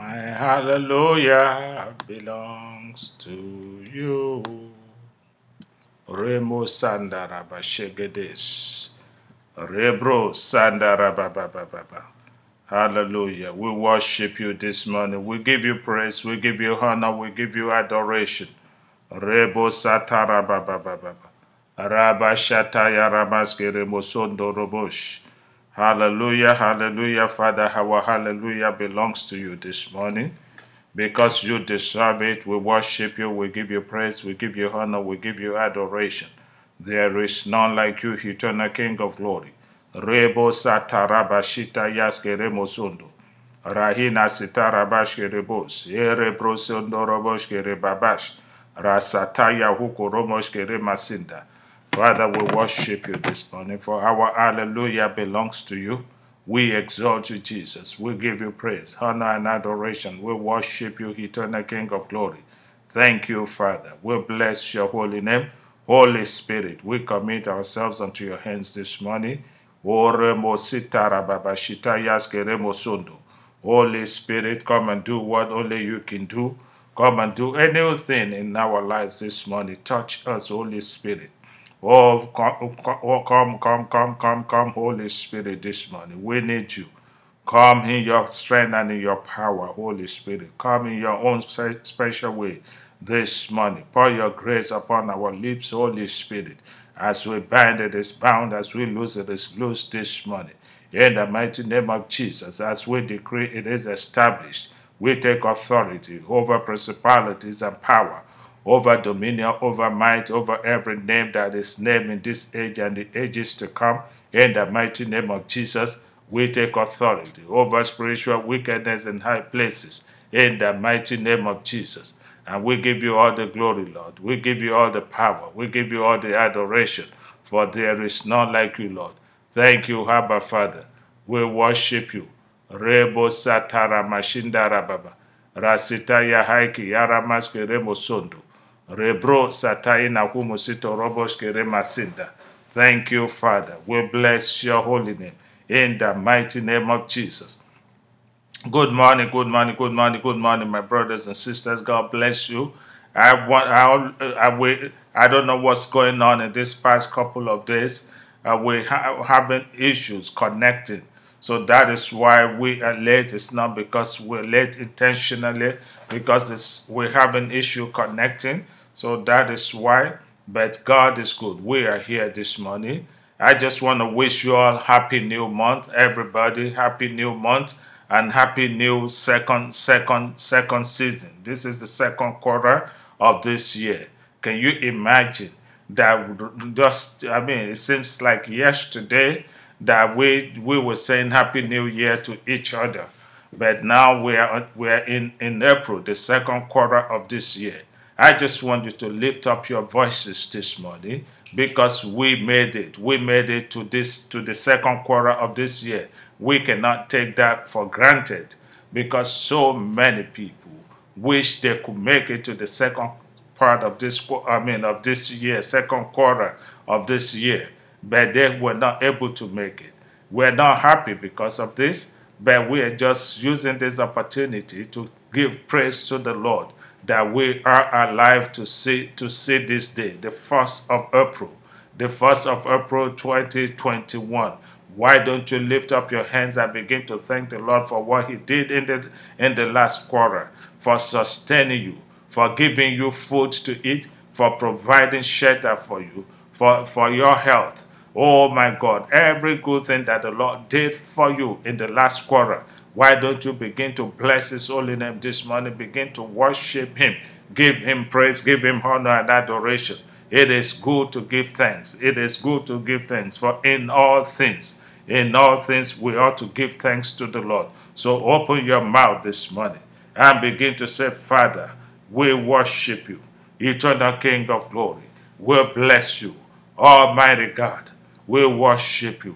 hallelujah belongs to you. Remo Sandaraba Shegedes. Rebro Sandaraba Baba Baba. Hallelujah. We worship you this morning. We give you praise. We give you honor. We give you adoration. Rebo Satara Baba Baba. Rabba Shataya Ramaske Remosondo Robosh. Hallelujah, hallelujah, Father. Our hallelujah belongs to you this morning because you deserve it. We worship you, we give you praise, we give you honor, we give you adoration. There is none like you, eternal King of glory. Rebo sataraba shita yaske remosundo. Rahina sitarabashke rebos. Ere brosondo roboshke rebabash. Rasataya huko romoshke remasinda. Father, we worship you this morning, for our hallelujah belongs to you. We exalt you, Jesus. We give you praise, honor, and adoration. We worship you, eternal King of glory. Thank you, Father. We bless your holy name. Holy Spirit, we commit ourselves unto your hands this morning. Holy Spirit, come and do what only you can do. Come and do anything in our lives this morning. Touch us, Holy Spirit. Oh, come, come, come, come, come, come, Holy Spirit, this morning. We need you. Come in your strength and in your power, Holy Spirit. Come in your own special way this morning. Pour your grace upon our lips, Holy Spirit. As we bind it is bound, as we lose it is loose this morning. In the mighty name of Jesus, as we decree it is established, we take authority over principalities and power over dominion, over might, over every name that is named in this age and the ages to come. In the mighty name of Jesus, we take authority over spiritual wickedness in high places. In the mighty name of Jesus. And we give you all the glory, Lord. We give you all the power. We give you all the adoration. For there is none like you, Lord. Thank you, Abba Father. We worship you. Rebo satara mashindara baba. Rasita ya haiki yara maske remo. Rebro satai na humo sito robosh. Thank you, Father. We bless your holy name in the mighty name of Jesus. Good morning, good morning, good morning, good morning, my brothers and sisters. God bless you. I want, I, I, we, I don't know what's going on in this past couple of days. Uh, we ha- having issues connecting, so that is why we are late. It's not because we're late intentionally, because it's we have an issue connecting. So that is why. But God is good. We are here this morning. I just want to wish you all happy new month, everybody. Happy new month and happy new second second second season. This is the second quarter of this year. Can you imagine that just I mean it seems like yesterday that we we were saying happy new year to each other. But now we are we are in, in April, the second quarter of this year. I just want you to lift up your voices this morning because we made it. We made it to this to the second quarter of this year. We cannot take that for granted because so many people wish they could make it to the second part of this I mean of this year, second quarter of this year, but they were not able to make it. We're not happy because of this, but we are just using this opportunity to give praise to the Lord that we are alive to see to see this day, the first of April, the first of April 2021. Why don't you lift up your hands and begin to thank the Lord for what He did in the in the last quarter, for sustaining you, for giving you food to eat, for providing shelter for you, for, for your health. Oh my God, every good thing that the Lord did for you in the last quarter. Why don't you begin to bless His holy name this morning? Begin to worship Him. Give Him praise, give Him honor and adoration. It is good to give thanks. It is good to give thanks. For in all things, in all things, we ought to give thanks to the Lord. So open your mouth this morning and begin to say, Father, we worship you, eternal King of glory. We bless you, Almighty God. We worship you.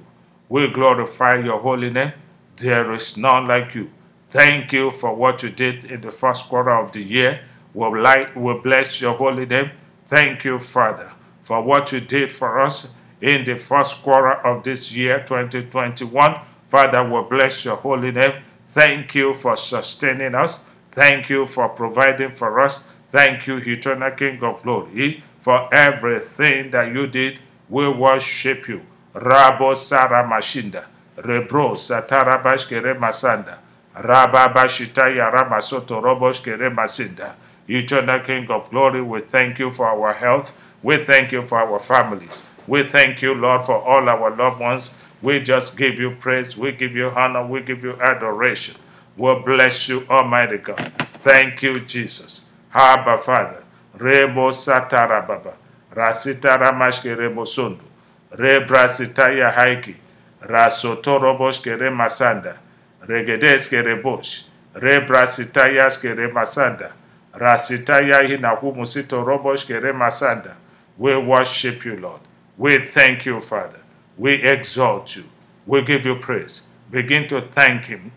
We glorify your holy name. There is none like you. Thank you for what you did in the first quarter of the year. We'll, like, we'll bless your holy name. Thank you, Father, for what you did for us in the first quarter of this year, 2021. Father, we'll bless your holy name. Thank you for sustaining us. Thank you for providing for us. Thank you, eternal King of glory, for everything that you did. We worship you. Rabo Sara Mashinda. Rebro Satarabashkere Masanda. Rababashitaya Ramasoto Roboshkere Masinda. Eternal King of glory, we thank you for our health. We thank you for our families. We thank you, Lord, for all our loved ones. We just give you praise. We give you honor. We give you adoration. We bless you, Almighty God. Thank you, Jesus. Abba, Father. Rebo Satara Baba. Rasitara Mashke Rebo Sundu. Rebrasitaya Haiki. Rasotoroboshke Masanda. Regedeske Rebosh. Rebrasitayaske Masanda. Rasitaya Hinahumusito Roboshke Masanda. We worship you, Lord. We thank you, Father. We exalt you. We give you praise. Begin to thank Him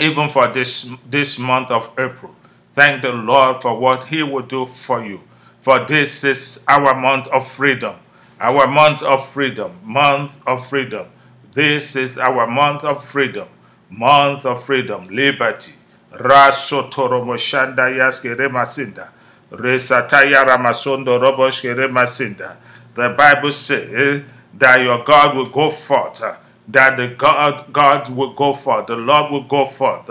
even for this, this month of April. Thank the Lord for what He will do for you. For this is our month of freedom. Our month of freedom. Month of freedom. This is our month of freedom. Month of freedom. Liberty. Rasotoromoshanda yaskere masinda. Resataya ramasondo roboshkere masinda. The Bible says that your God will go forth, that the God, God will go forth, the Lord will go forth,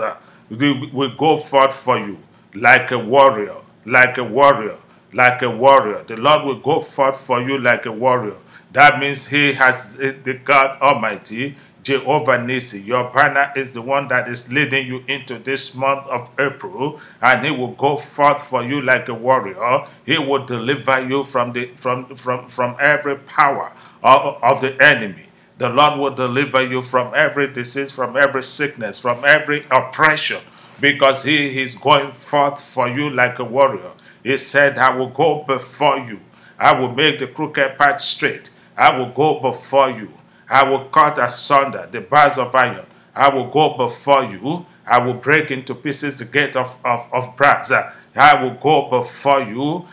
will go forth for you like a warrior, like a warrior, like a warrior. The Lord will go forth for you like a warrior. That means He has uh, the God Almighty, Jehovah Nisi. Your banner is the one that is leading you into this month of April, and He will go forth for you like a warrior. He will deliver you from the from from from every power of, of the enemy. The Lord will deliver you from every disease, from every sickness, from every oppression, because He is going forth for you like a warrior. He said, I will go before you. I will make the crooked path straight. I will go before you. I will cut asunder the bars of iron. I will go before you. I will break into pieces the gate of, of, of brass. I will go before you.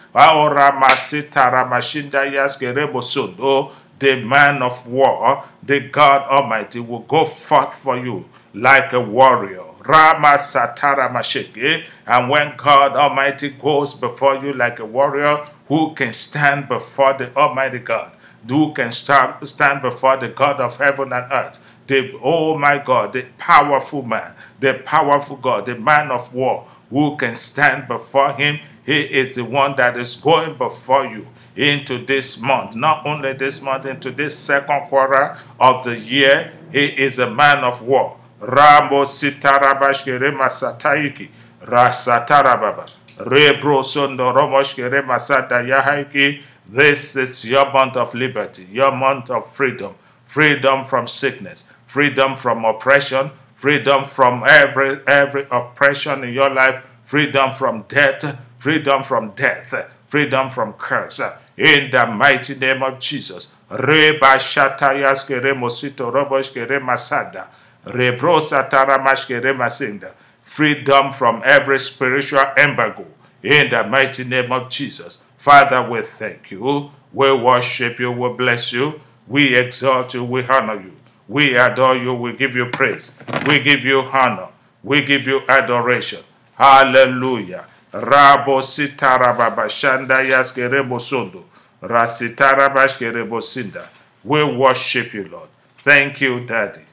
The man of war, the God Almighty, will go forth for you like a warrior. Rama Satara. And when God Almighty goes before you like a warrior, who can stand before the Almighty God? Who can stand, before the God of heaven and earth? The, oh my God, the powerful man, the powerful God, the man of war, who can stand before him? He is the one that is going before you into this month. Not only this month, into this second quarter of the year, he is a man of war. Rambo sitarabashkere masataiki rasatarababa rebro sondo romoshkere masata yahaiki. This is your month of liberty, your month of freedom, freedom from sickness, freedom from oppression, freedom from every every oppression in your life, freedom from death, freedom from death, freedom from curse. In the mighty name of Jesus. Reba shatayaskere mosito roboshkere masada. Rebrosa masinda. Freedom from every spiritual embargo. In the mighty name of Jesus. Father, we thank you. We worship you. We bless you. We exalt you. We honor you. We adore you. We give you praise. We give you honor. We give you adoration. Hallelujah. Rabo sitara baba shanda yaskere bosondo. Rasitara bashkere. We worship you, Lord. Thank you, Daddy.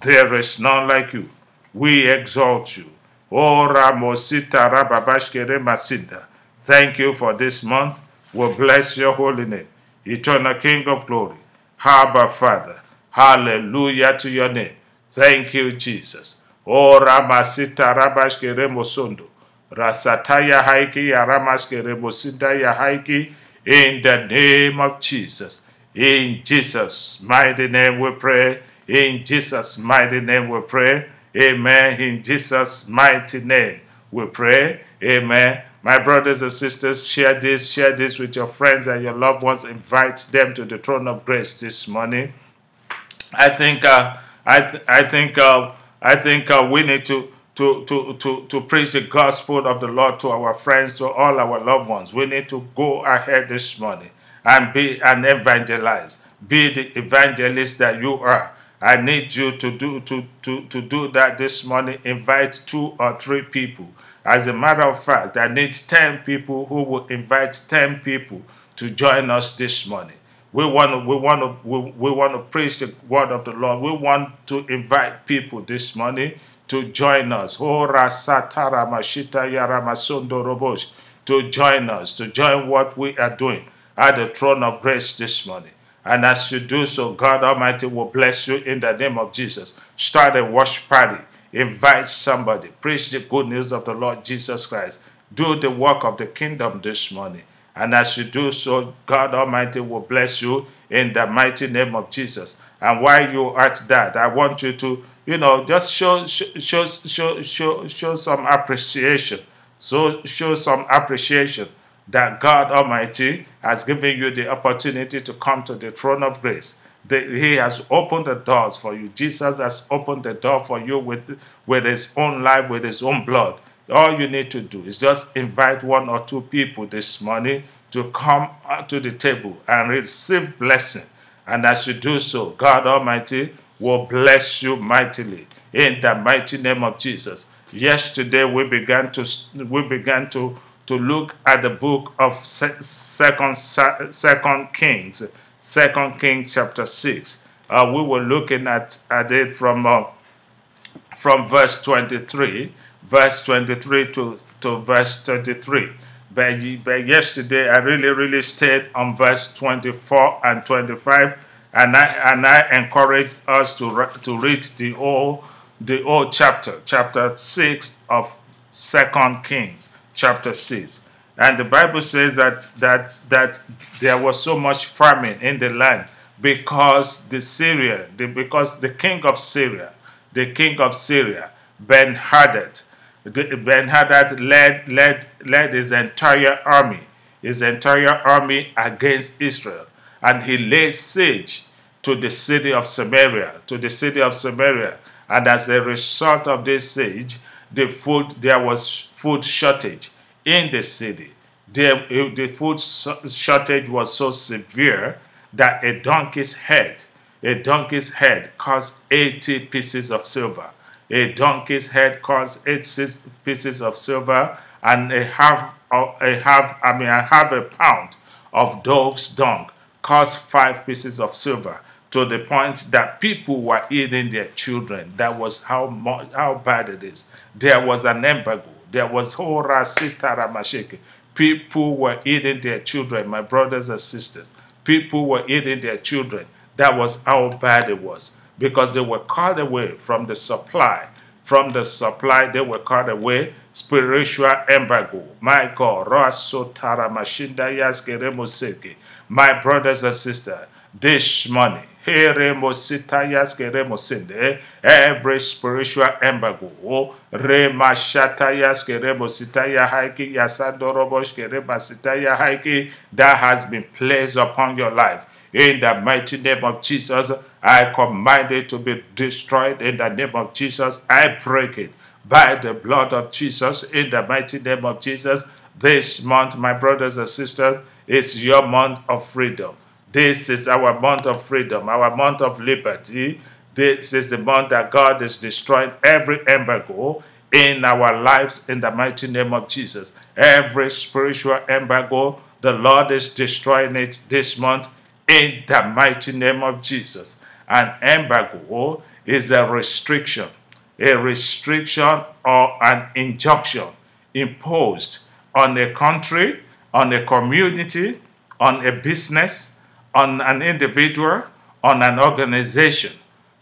There is none like you. We exalt you. Oh, o Ramosita Rababashkere Masinda. Thank you for this month. We'll bless your holy name. Eternal King of glory. Abba Father. Hallelujah to your name. Thank you, Jesus. O Ramasita Rabashkere Mosondo. Rasataya Haiki Yaramashkere Mosinda Yahaiki. In the name of Jesus. In Jesus' mighty name we pray. In Jesus' mighty name we pray. Amen. In Jesus' mighty name we pray. Amen. My brothers and sisters, share this, share this with your friends and your loved ones. Invite them to the throne of grace this morning. I think, uh, I, th- I think, uh, I think uh, we need to to, to, to, to preach the gospel of the Lord to our friends, to all our loved ones. We need to go ahead this morning and be an evangelist. Be the evangelist that you are. I need you to do to, to, to do that this morning. Invite two or three people As a matter of fact, I need 10 people who will invite 10 people to join us this morning. We want to, we want to, we, we want to preach the word of the Lord. We want to invite people this morning to join us. To join us, to join what we are doing at the throne of grace this morning. And as you do so, God Almighty will bless you in the name of Jesus. Start a wash party. Invite somebody. Preach the good news of the Lord Jesus Christ. Do the work of the kingdom this morning. And as you do so, God Almighty will bless you in the mighty name of Jesus. And while you're at that, I want you to, you know, just show show show show show some appreciation. So show some appreciation that God Almighty has given you the opportunity to come to the throne of grace. The, he has opened the doors for you. Jesus has opened the door for you with, with his own life, with his own blood. All you need to do is just invite one or two people this morning to come uh, to the table and receive blessing. And as you do so, God Almighty will bless you mightily in the mighty name of Jesus. Yesterday we began to we began to to look at the book of Second Second Kings, Second Kings chapter six. Uh, we were looking at, at it from uh, from verse 23, verse 23 to, to verse 33. But, but yesterday I really, really stayed on verse 24 and 25, and I and I encourage us to re, to read the whole the whole chapter, chapter six of Second Kings chapter 6. And the Bible says that, that, that there was so much famine in the land because the Syria, the, because the king of Syria, the king of Syria, Ben Hadad, Ben Hadad led, led, led his entire army, his entire army against Israel. And he laid siege to the city of Samaria, to the city of Samaria. And as a result of this siege, the food, there was food shortage in the city. The, eh, the food shortage was so severe that a donkey's head, a donkey's head cost 80 pieces of silver. A donkey's head cost 80 pieces of silver and a half, a half, I mean, a half a pound of dove's dung cost five pieces of silver to the point that people were eating their children. That was how much, how bad it is. There was an embargo there was Hora Sitara Masheke. People were eating their children, my brothers and sisters. People were eating their children. That was how bad it was because they were cut away from the supply. From the supply, they were cut away. Spiritual embargo. My God. My brothers and sisters, this money, Every spiritual embargo, that has been placed upon your life. In the mighty name of Jesus, I command it to be destroyed. In the name of Jesus, I break it by the blood of Jesus. In the mighty name of Jesus, this month, my brothers and sisters, is your month of freedom. This is our month of freedom, our month of liberty. This is the month that God is destroying every embargo in our lives in the mighty name of Jesus. Every spiritual embargo, the Lord is destroying it this month in the mighty name of Jesus. An embargo is a restriction, a restriction or an injunction imposed on a country, on a community, on a business, on an individual, on an organization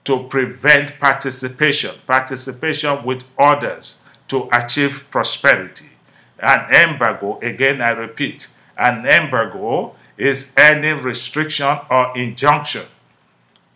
to prevent participation, participation with others to achieve prosperity. An embargo, again I repeat, an embargo is any restriction or injunction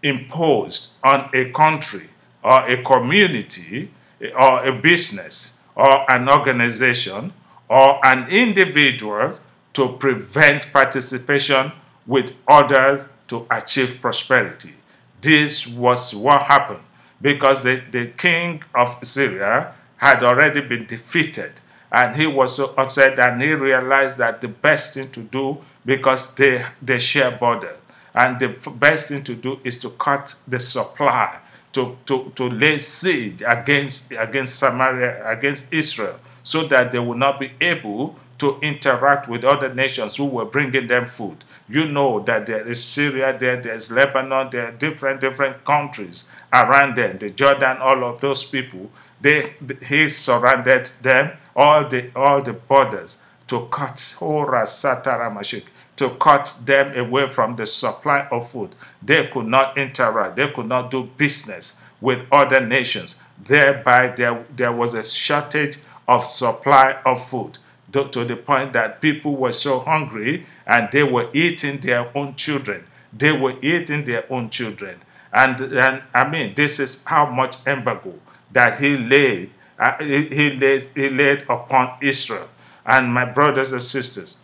imposed on a country or a community or a business or an organization or an individual to prevent participation with others to achieve prosperity. This was what happened because the, the king of Syria had already been defeated and he was so upset and he realized that the best thing to do because they, they share border and the best thing to do is to cut the supply to, to, to lay siege against against Samaria against Israel so that they will not be able to interact with other nations who were bringing them food. You know that there is Syria there, there's Lebanon, there are different different countries around them, the Jordan, all of those people. They he surrounded them, all the all the borders to cut Hora Sataramashik, to cut them away from the supply of food. They could not interact, they could not do business with other nations. Thereby there, there was a shortage of supply of food to the point that people were so hungry and they were eating their own children. They were eating their own children. And, and I mean, this is how much embargo that he laid, uh, he, he, laid, he laid upon Israel. And my brothers and sisters,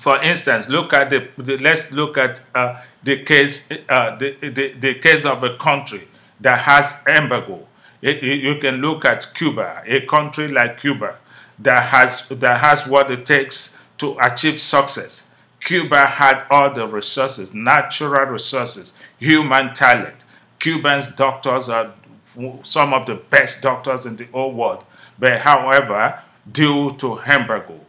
for instance, look at the, the let's look at uh, the case, uh, the, the, the case of a country that has embargo. It, it, you can look at Cuba, a country like Cuba that has, that has what it takes to achieve success. Cuba had all the resources, natural resources, human talent. Cubans doctors are some of the best doctors in the whole world. But however, due to embargo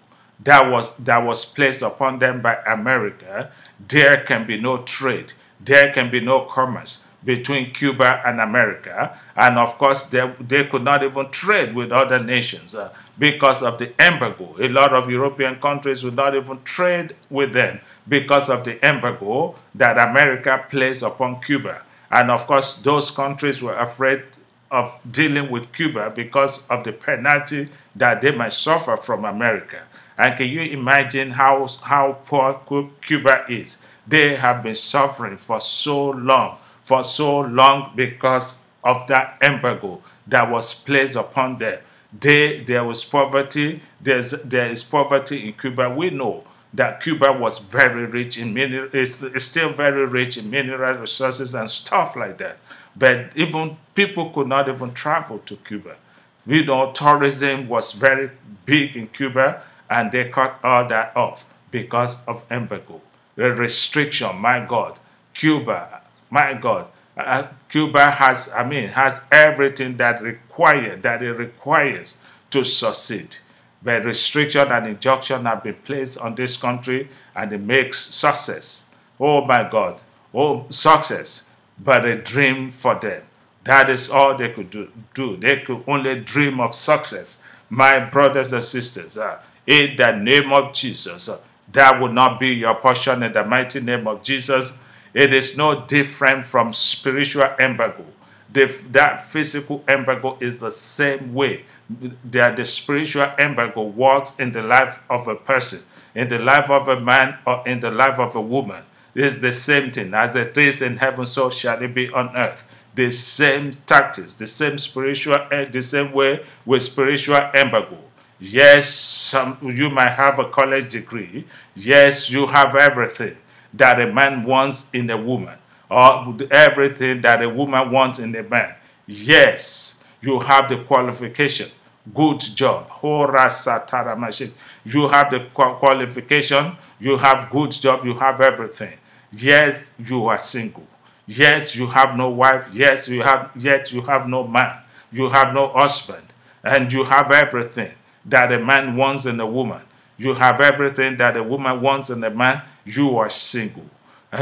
that was, that was placed upon them by America, there can be no trade, there can be no commerce, between Cuba and America. And of course, they, they could not even trade with other nations uh, because of the embargo. A lot of European countries would not even trade with them because of the embargo that America placed upon Cuba. And of course, those countries were afraid of dealing with Cuba because of the penalty that they might suffer from America. And can you imagine how, how poor Cuba is? They have been suffering for so long for so long because of that embargo that was placed upon them. They, there was poverty. There's, there is poverty in Cuba. We know that Cuba was very rich in mineral, is, still very rich in mineral resources and stuff like that. But even people could not even travel to Cuba. We know tourism was very big in Cuba and they cut all that off because of embargo. The restriction, my God, Cuba my God, uh, Cuba has, I mean, has everything that require that it requires to succeed. But restriction and injunction have been placed on this country, and it makes success. Oh my God, oh success, but a dream for them. That is all they could do. do. They could only dream of success. My brothers and sisters, uh, in the name of Jesus, uh, that would not be your portion in the mighty name of Jesus. It is no different from spiritual embargo. The, that physical embargo is the same way that the spiritual embargo works in the life of a person, in the life of a man, or in the life of a woman. It's the same thing. As it is in heaven, so shall it be on earth. The same tactics, the same spiritual, eh, the same way with spiritual embargo. Yes, some, you might have a college degree. Yes, you have everything that a man wants in a woman, or everything that a woman wants in a man. Yes, you have the qualification. Good job. You have the qualification, you have good job, you have everything. Yes, you are single. Yet you have no wife. Yes, you have yet you have no man. You have no husband. And you have everything that a man wants in a woman. You have everything that a woman wants in a man. You are single.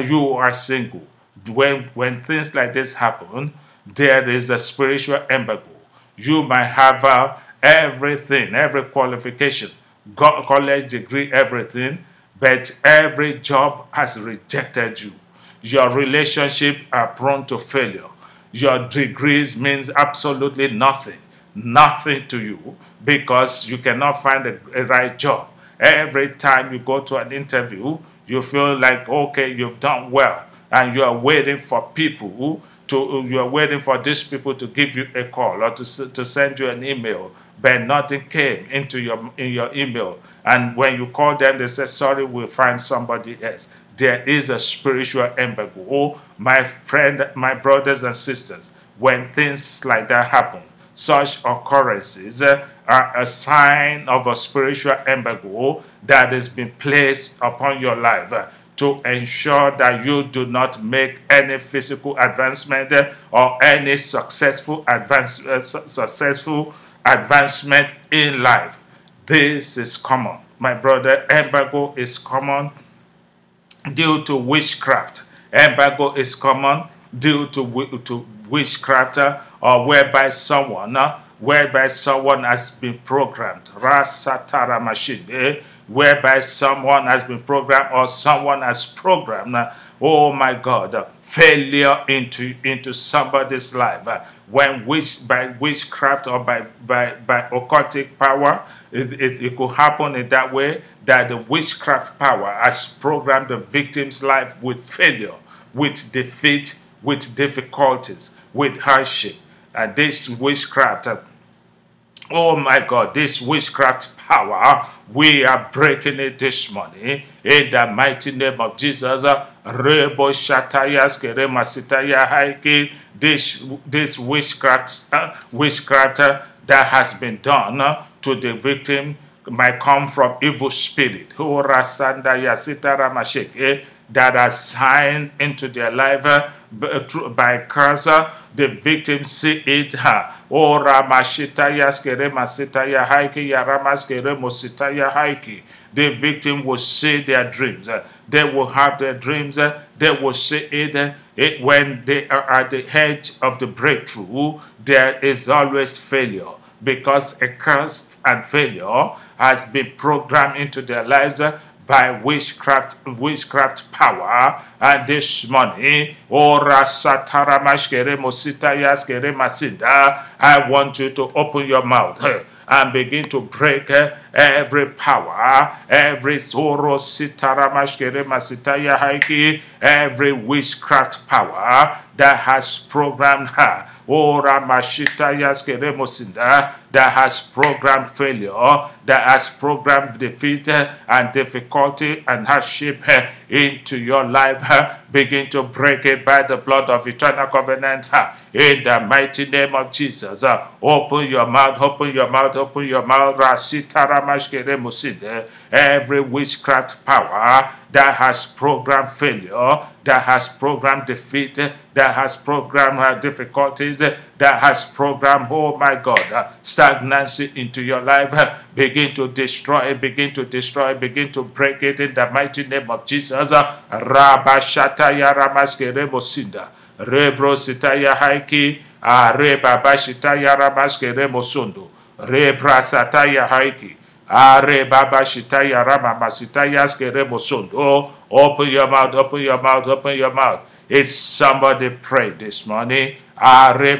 You are single. When, when things like this happen, there is a spiritual embargo. You might have uh, everything, every qualification, college degree, everything, but every job has rejected you. Your relationship are prone to failure. Your degrees means absolutely nothing, nothing to you because you cannot find a right job. Every time you go to an interview, you feel like, okay, you've done well. And you are waiting for people who to, you are waiting for these people to give you a call or to, to send you an email. But nothing came into your, in your email. And when you call them, they say, sorry, we'll find somebody else. There is a spiritual embargo. Oh, my friend, my brothers and sisters, when things like that happen, such occurrences uh, are a sign of a spiritual embargo that has been placed upon your life uh, to ensure that you do not make any physical advancement uh, or any successful advance, uh, successful advancement in life. This is common. My brother, embargo is common due to witchcraft. Embargo is common due to, to witchcraft uh, or whereby someone, uh, whereby someone has been programmed. Rasatara machine, eh? whereby someone has been programmed or someone has programmed. Oh my God, failure into into somebody's life. Uh, when which by witchcraft or by by by occultic power, it, it, it could happen in that way that the witchcraft power has programmed the victim's life with failure, with defeat, with difficulties, with hardship. And this witchcraft, oh my God, this witchcraft power, we are breaking it this morning in the mighty name of Jesus. Rebo Shatayas Kerema Sitaya Haiki, this, this witchcraft, uh, witchcraft uh, that has been done uh, to the victim might come from evil spirit. Horasanda Yasita Ramasheke that are signed into their life uh, Uh, by cursor. The victim see it. Oh, Ramashita Yaskere Masita Yahaiki Yaramaskere Mosita Yahaiki. The victim will see their dreams. They will have their dreams. They will see it. it when they are at the edge of the breakthrough, there is always failure because a curse and failure has been programmed into their lives by witchcraft witchcraft power and this morning ora satara mashkere mosita yaskere masinda i want you to open your mouth uh, and begin to break uh, every power, every sorrow, every witchcraft power that has programmed her Ora Mashita Yaskeremosinda that has programmed failure, that has programmed defeat eh, and difficulty and hardship eh, into your life. Eh, begin to break it by the blood of eternal covenant. In the mighty name of Jesus. Open your mouth, open your mouth, open your mouth. Every witchcraft power that has programmed failure, that has programmed defeat, that has programmed difficulties, that has programmed, oh my God, uh, stagnancy into your life. Uh, begin to destroy, begin to destroy, begin to break it in the mighty name of Jesus. Uh, Rabashataya Ramaske Rebro Sitaya Haiki, uh, Reba Bashitaya Ramaske Remosundo, Rebra Sataya Haiki. Are Baba Shitaya Rama Masitaya Skeremo Oh, open your mouth, open your mouth, open your mouth. Is somebody pray this morning? Every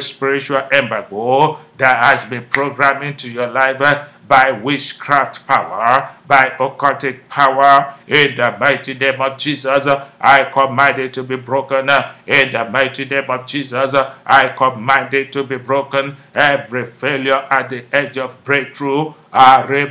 spiritual embargo that has been programmed into your life eh, by witchcraft power, by occultic power, in the mighty name of Jesus, I command it to be broken. Eh, in the mighty name of Jesus, I command it to be broken. Every failure at the edge of breakthrough, every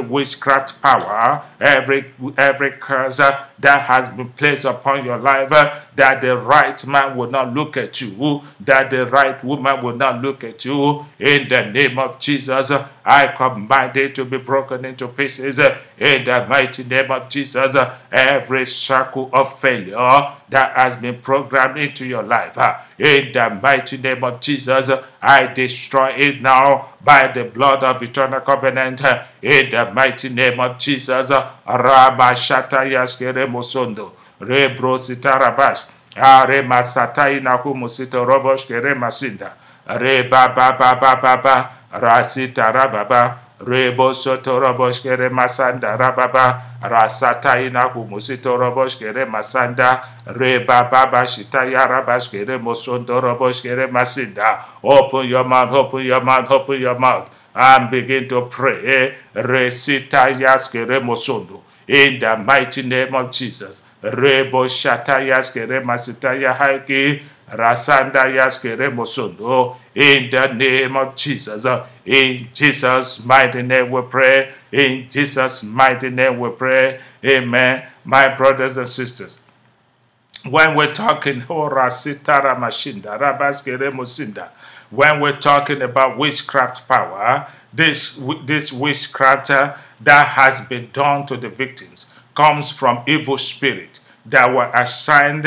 witchcraft power, every every curse that has been placed upon your life, that the right man will not look at you, that the right woman will not look at you. In the name of Jesus, I command it to be broken into pieces. In the mighty name of Jesus, every circle of failure that has been programmed into your life, in the mighty name of Jesus, I destroy it now by the blood of eternal covenant. In the mighty name of Jesus, Rama Shatayaskere Mosondo, Rebro Sitarabash, Are Masatai Nakumusito Robosh Kere Masinda, Re Baba Baba Baba, Rasita Rababa, Rebo soto roboshkere masanda rababa rasata ina humusito roboshkere masanda reba baba shita yarabashkere mosondo roboshkere masinda. Open your mouth open your mouth open your mouth. And begin to pray. Eh, resita yaskere mosondo in the mighty name of Jesus rebo shata yaskere masita yahaki rasanda yaskere in the name of Jesus. In Jesus' mighty name we pray. In Jesus' mighty name we pray. Amen. My brothers and sisters, when we're talking when we're talking about witchcraft power, this, this witchcraft uh, that has been done to the victims comes from evil spirit that were assigned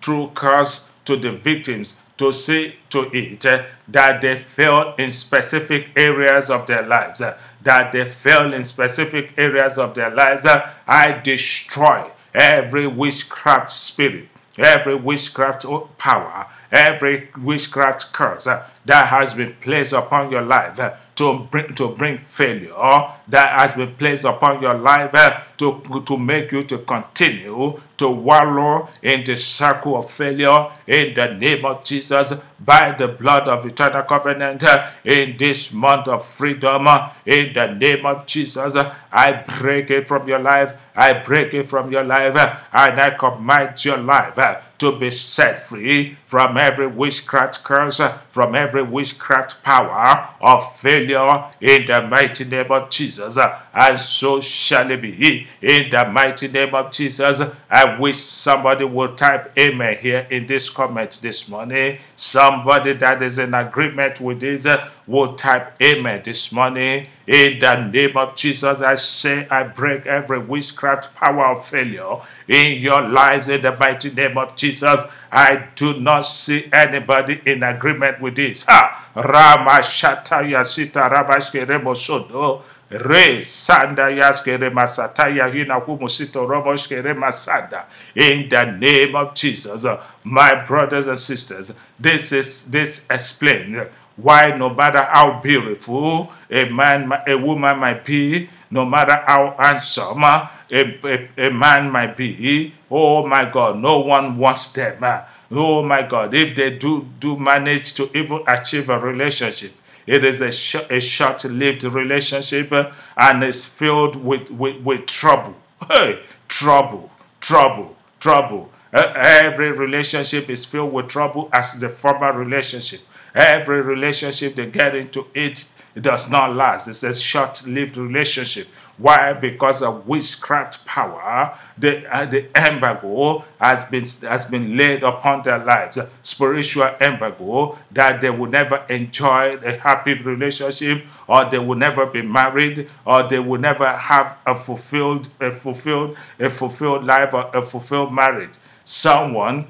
through curse to the victims to see to it uh, that they fail in specific areas of their lives, uh, that they fail in specific areas of their lives. Uh, I destroy every witchcraft spirit, every witchcraft power, every witchcraft curse uh, that has been placed upon your life uh, to bring to bring failure or that has been placed upon your life uh, to to make you to continue to wallow in the circle of failure in the name of Jesus by the blood of eternal covenant in this month of freedom. In the name of Jesus I break it from your life. I break it from your life. And I command your life to be set free from every witchcraft curse, from every witchcraft power of failure in the mighty name of Jesus. And so shall it be in the mighty name of Jesus. I wish somebody would type amen here in this comment this morning. Somebody that is in agreement with this uh, will type amen this morning. In the name of Jesus, I say I break every witchcraft power of failure in your lives in the mighty name of Jesus. I do not see anybody in agreement with this. Ha! Rama Shata Yasita Rabashke Remosodo. Re sanda yaskere masataya hina humusito roboshkere masanda. In the name of Jesus, my brothers and sisters, this is this explains why no matter how beautiful a man, a woman might be, no matter how handsome a, a, a man might be, oh my God, no one wants them. Oh my God, if they do do manage to even achieve a relationship, it is a, sh- a short-lived relationship uh, and it's filled with, with, with trouble. Hey, trouble, trouble, trouble. Uh, every relationship is filled with trouble as the former relationship. Every relationship they get into it, it does not last. It's a short-lived relationship. Why? Because of witchcraft power, the, uh, the embargo has been has been laid upon their lives. Spiritual embargo that they will never enjoy a happy relationship, or they will never be married, or they will never have a fulfilled a fulfilled a fulfilled life or a fulfilled marriage. Someone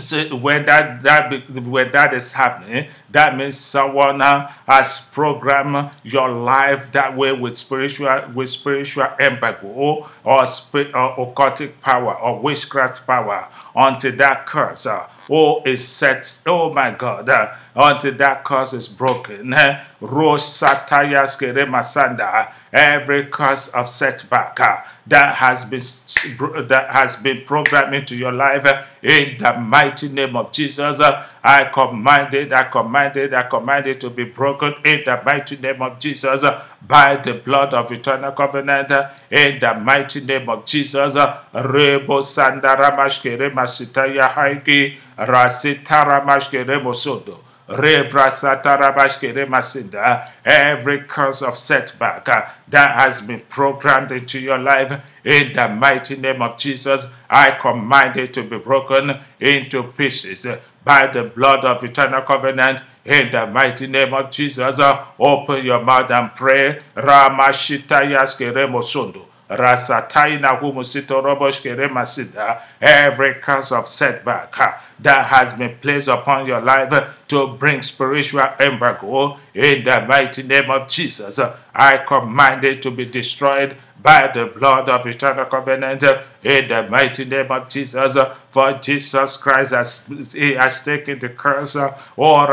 so when that that when that is happening, that means someone uh, has programmed your life that way with spiritual with spiritual embargo or spirit or occultic power or witchcraft power until that curse. Uh, oh, is set. Oh my God! Uh, until that curse is broken. Uh, Rosh Satayas Masanda. Every curse of setback uh, that has been that has been programmed into your life uh, in the mighty name of Jesus. uh, I command it, I command it, I command it to be broken in the mighty name of Jesus uh, by the blood of eternal covenant in the mighty name of Jesus. Rebo Sandaramashkere Masitaya Haiki Rasitaramashkere Mosodo. Every curse of setback that has been programmed into your life in the mighty name of Jesus, I command it to be broken into pieces by the blood of eternal covenant in the mighty name of Jesus. uh, Open your mouth and pray. Ramashitayaskere. Rasataina humusito roboshkere masida. Every curse of setback uh, that has been placed upon your life uh, to bring spiritual embargo in the mighty name of Jesus. uh, I command it to be destroyed by the blood of eternal covenant in the mighty name of Jesus. uh, For Jesus Christ has, he has taken the curse. uh, oh.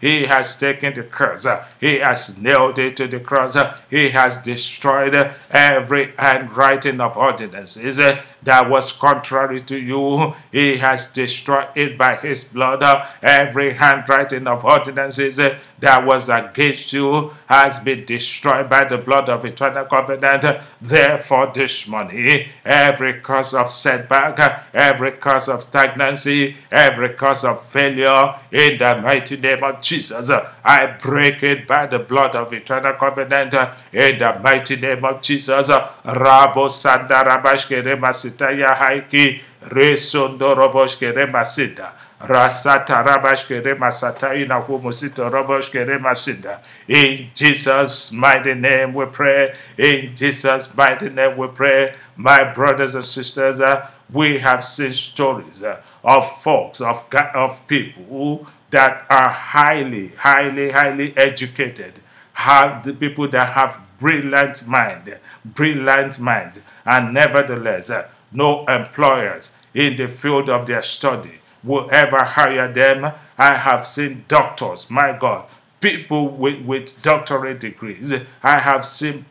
He has taken the curse. uh, He has nailed it to the cross. He has destroyed every handwriting of ordinances that was contrary to you. He has destroyed it by his blood. Every handwriting of ordinances that was against you has been destroyed by the blood of eternal covenant. Therefore, this morning, every cause of setback, every cause of stagnancy, every cause of failure, in the mighty name of Jesus, I break it by the blood of eternal covenant. In the mighty name of Jesus, Rabo Sandarabashkere Masitaya Haiki, Resondo Rasata roboshkere masinda. In Jesus' mighty name we pray. In Jesus' mighty name we pray. My brothers and sisters, uh, we have seen stories uh, of folks, of, of people who, that are highly, highly, highly educated, have the people that have brilliant mind, brilliant mind, and nevertheless, uh, no employers in the field of their study will ever hire them. I have seen doctors, my God, people with, with doctorate degrees. I have seen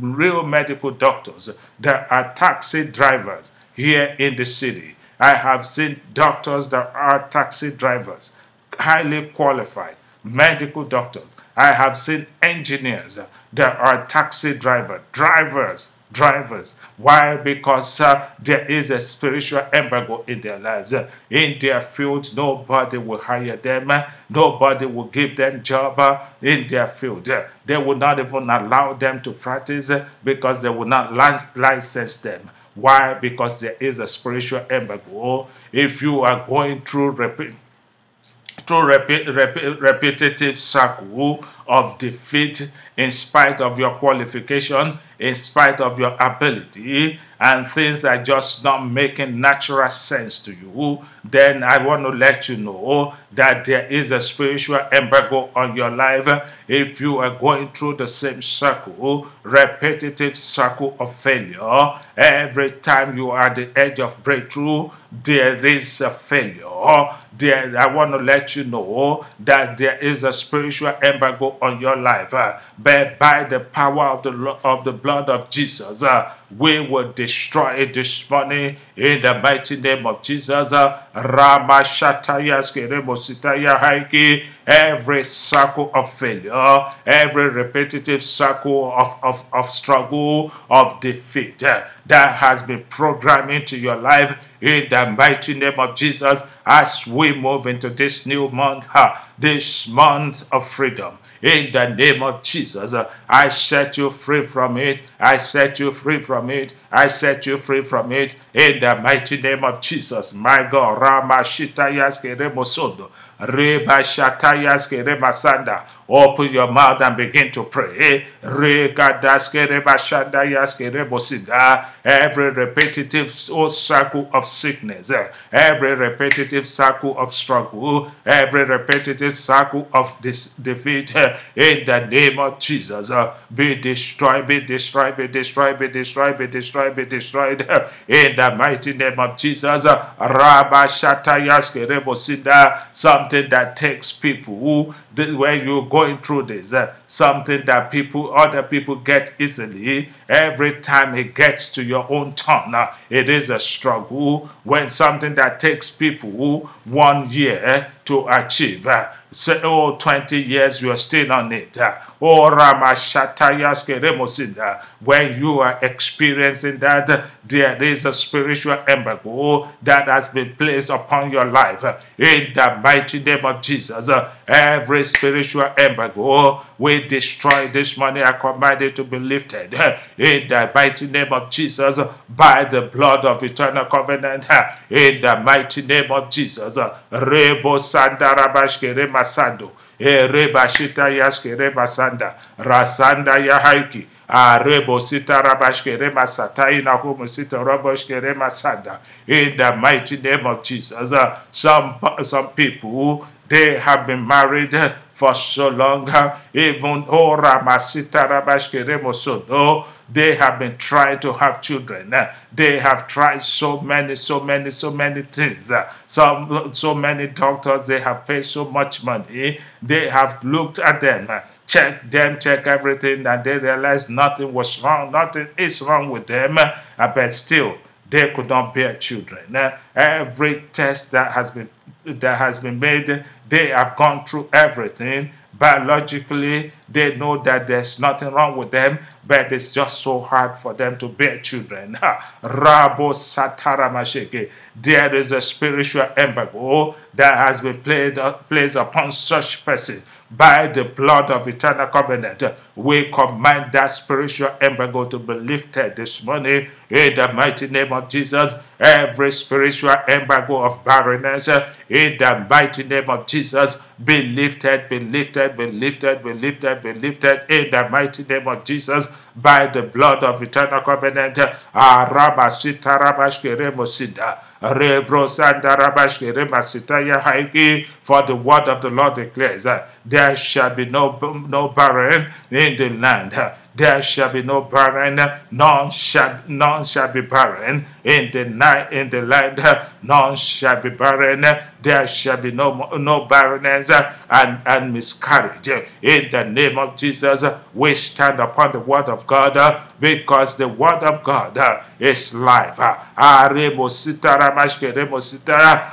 real medical doctors that are taxi drivers here in the city. I have seen doctors that are taxi drivers, highly qualified medical doctors. I have seen engineers that are taxi driver drivers drivers. Why? Because uh, there is a spiritual embargo in their lives. Uh, in their field, nobody will hire them. Uh, nobody will give them job uh, in their field. They will not even allow them to practice because they will not license them. Why? Because there is a spiritual embargo. If you are going through repeat, through repeat, repeat, repetitive cycle of defeat in spite of your qualification, in spite of your ability, and things are just not making natural sense to you, then I want to let you know that there is a spiritual embargo on your life if you are going through the same circle, repetitive circle of failure. Every time you are at the edge of breakthrough, there is a failure. There, I want to let you know that there is a spiritual embargo on your life. But by the power of the of the blood of Jesus, we will destroy it this morning in the mighty name of Jesus. Every circle of failure, every repetitive circle of, of, of struggle, of defeat that has been programmed into your life in the mighty name of Jesus as we move into this new month, this month of freedom in the name of Jesus. Uh, I set you free from it. I set you free from it. I set you free from it in the mighty name of Jesus. My God, Rama Shitayas Keremosodo, Reba Shatayas Keremasanda. Open your mouth and begin to pray. Every repetitive oh, cycle of sickness, every repetitive cycle of struggle, every repetitive cycle of defeat, in the name of Jesus, be destroyed, be destroyed, be destroyed, be destroyed, be destroyed, be destroyed, in the mighty name of Jesus. Something that takes people where you're going through this, uh, something that people, other people get easily. Every time it gets to your own turn, uh, it is a struggle. When something that takes people one year to achieve, uh, say, oh, 20 years, you are still on it. Oh, Ramashatayas Keremosinda. When you are experiencing that, there is a spiritual embargo that has been placed upon your life. In the mighty name of Jesus, every spiritual embargo we destroy this money. I command it to be lifted. In the mighty name of Jesus, by the blood of eternal covenant. In the mighty name of Jesus. Rebo Sandarabashkere Masando. Eh, Reba Shita Yashkere Masanda. Rasanda Yahaiki. Ah, Arebo sita rabashkere masatai na humu sita rabashkere masanda. In the mighty name of Jesus, some some people they have been married for so long. Even ora masita rabashkere mosodo. They have been trying to have children. Uh, they have tried so many, so many, so many things. Uh, some, so many doctors. They have paid so much money. They have looked at them uh, check them, check everything, and they realized nothing was wrong, nothing is wrong with them, but still they could not bear children. Every test that has been that has been made, they have gone through everything. Biologically, they know that there's nothing wrong with them, but it's just so hard for them to bear children. Rabo There is a spiritual embargo that has been played, uh, placed upon such person by the blood of eternal covenant. We command that spiritual embargo to be lifted this morning in the mighty name of Jesus. Every spiritual embargo of barrenness, uh, in the mighty name of Jesus, be lifted, be lifted, be lifted, be lifted, be lifted, in the mighty name of Jesus, by the blood of eternal covenant. Rebro For the word of the Lord declares, uh, there shall be no, no barren in the land there shall be no barren, none shall, none shall be barren in the night in the land, none shall be barren. There shall be no no barrenness and, and miscarriage. In the name of Jesus, we stand upon the word of God because the word of God is life.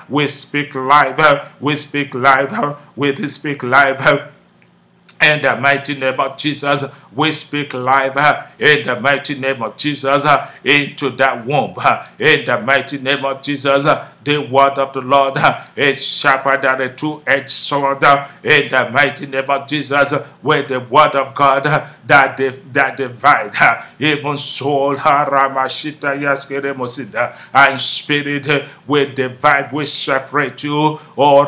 We speak life. We speak life. We speak life. In the mighty name of Jesus, we speak life uh, in the mighty name of Jesus uh, into that womb. Uh, in the mighty name of Jesus, the word of the Lord uh, is sharper than a two-edged sword. Uh, in the mighty name of Jesus, uh, with the word of God that that divide even soul, and spirit will divide, will separate you, or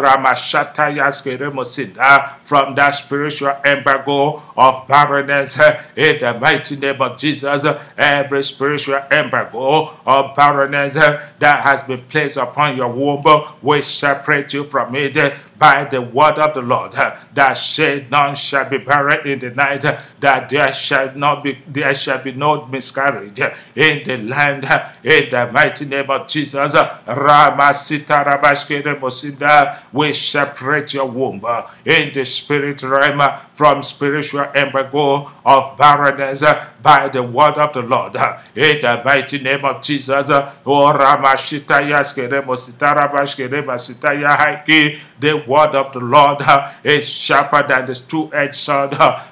from that spiritual embargo of barrenness in the mighty name of Jesus, every spiritual embargo of barrenness that has been placed upon your womb will separate you from it by the word of the Lord that said none shall be buried in the night that there shall not be there shall be no miscarriage in the land in the mighty name of Jesus Ramasita Rabashkere Mosinda, we separate your womb in the spirit realm from spiritual embargo of barrenness by the word of the Lord. In the mighty name of Jesus, oh the word of the Lord uh, is sharper than the two-edged sword. Uh,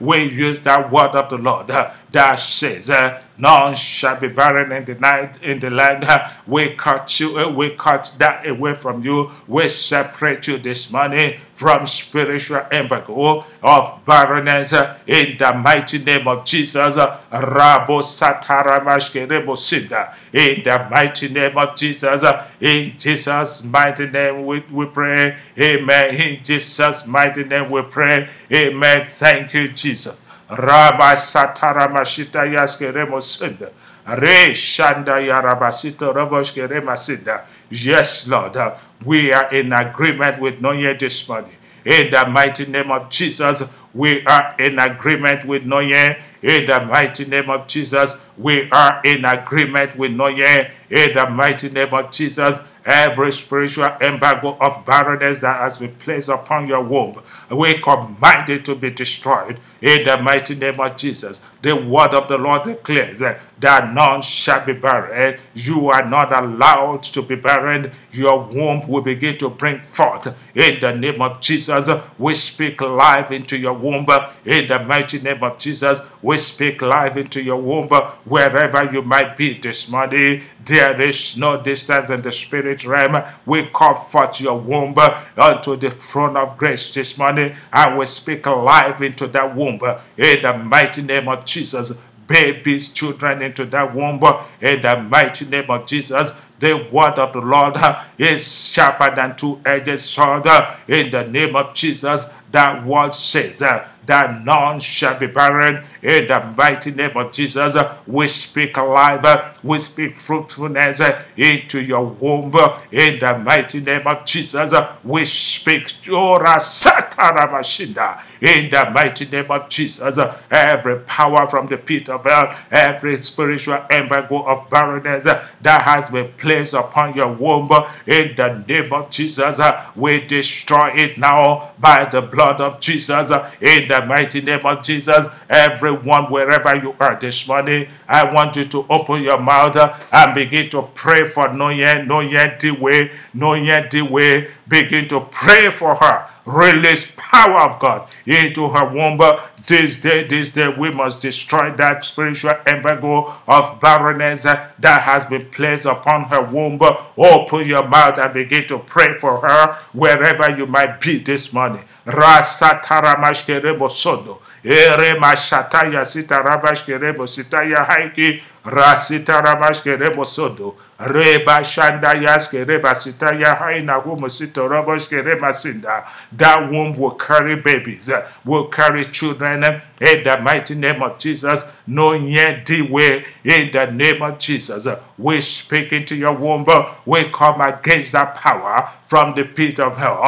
we use that word of the Lord uh, that says, eh? None shall be barren in the night in the land. Eh? We cut you, eh? we cut that away from you. We separate you this morning from spiritual embargo of barrenness in the mighty name of Jesus. Rabo In the mighty name of Jesus. In Jesus' mighty name we, we pray. Amen. In Jesus' mighty name we pray. Amen. Thank you, Jesus. Rabba Satara Mashita Yaskere Mosunda. Re Shanda Yarabasito Roboshkere Masinda. Yes, Lord. We are in agreement with Noye this morning. In the mighty name of Jesus, we are in agreement with Noye. In the mighty name of Jesus, we are in agreement with Noye. In the mighty name of Jesus, every spiritual embargo of barrenness that has been placed upon your womb, we command it to be destroyed in the mighty name of Jesus. The word of the Lord declares that none shall be barren. You are not allowed to be barren. Your womb will begin to bring forth in the name of Jesus. We speak life into your womb in the mighty name of Jesus. We speak life into your womb wherever you might be this morning. There is no distance in the spirit realm. We call forth your womb unto the throne of grace this morning and we speak life into that womb in the mighty name of Jesus babies, children into that womb in the mighty name of Jesus. The word of the Lord is sharper than two-edged sword in the name of Jesus. That word says uh, that none shall be barren in the mighty name of Jesus. Uh, we speak life, uh, we speak fruitfulness into your womb in the mighty name of Jesus. We speak Ora Sataramashinda in the mighty name of Jesus. Every power from the pit of hell, every spiritual embargo of barrenness that has been placed upon your womb in the name of Jesus, we destroy it now by the blood of Jesus in the mighty name of Jesus. Everyone, wherever you are this morning, I want you to open your mouth and begin to pray for Noye, Noye Diwe, Noye Diwe. Begin to pray for her. Release power of God into her womb This day, this day, we must destroy that spiritual embargo of barrenness that has been placed upon her womb. Oh, Open your mouth and begin to pray for her wherever you might be this morning. Rasataramashkerebo sodo. Ere mashataya sita rabashkerebo sitaya haiki. Rasita rabashkerebo sodo. Reba shanda yaske reba sitaya haina humo sito raboshke masinda. That womb will carry babies, will carry children in the mighty name of Jesus. No yet way in the name of Jesus. We speak into your womb. We come against that power from the pit of hell.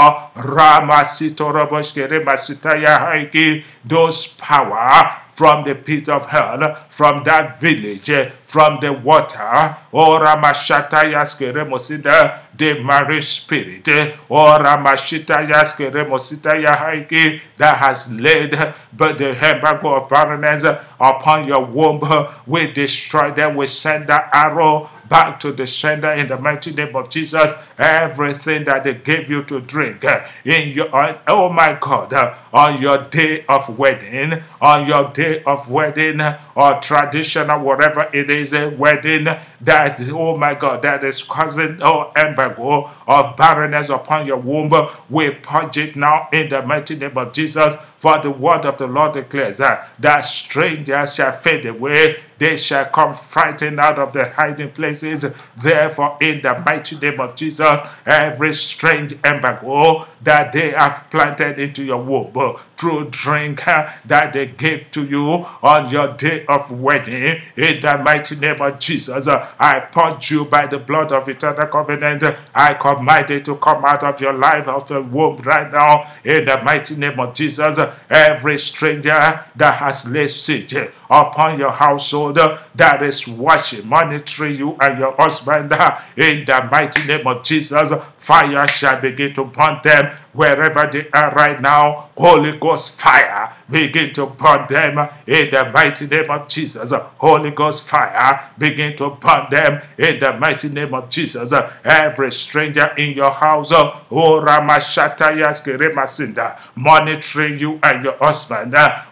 Those power from the pit of hell, from that village, from the water. Oh, The marriage spirit. Ora mashita yaskere mosita yahaiki that has laid but the embargo of barrenness upon your womb. We destroy them. We send that arrow back to the sender in the mighty name of Jesus. Everything that they gave you to drink uh, in your oh my God, uh, on your day of wedding, on your day of wedding uh, or traditional whatever it is a wedding that oh my God that is causing oh embargo of barrenness upon your womb. We purge it now in the mighty name of Jesus. For the word of the Lord declares uh, that strangers shall fade away, they shall come frightened out of their hiding places. Therefore, in the mighty name of Jesus, every strange embargo oh, that they have planted into your womb oh. Through drink uh, that they gave to you on your day of wedding, in the mighty name of Jesus, uh, I purge you by the blood of eternal covenant. I command it to come out of your life, of the womb right now, in the mighty name of Jesus. Every stranger that has laid siege upon your household that is watching, monitoring you and your husband, in the mighty name of Jesus, fire shall begin to burn them wherever they are right now. Holy Ghost fire begin to burn them in the mighty name of Jesus. Holy Ghost fire begin to burn them in the mighty name of Jesus. Every stranger in your house, oh monitoring you and your husband. Oh.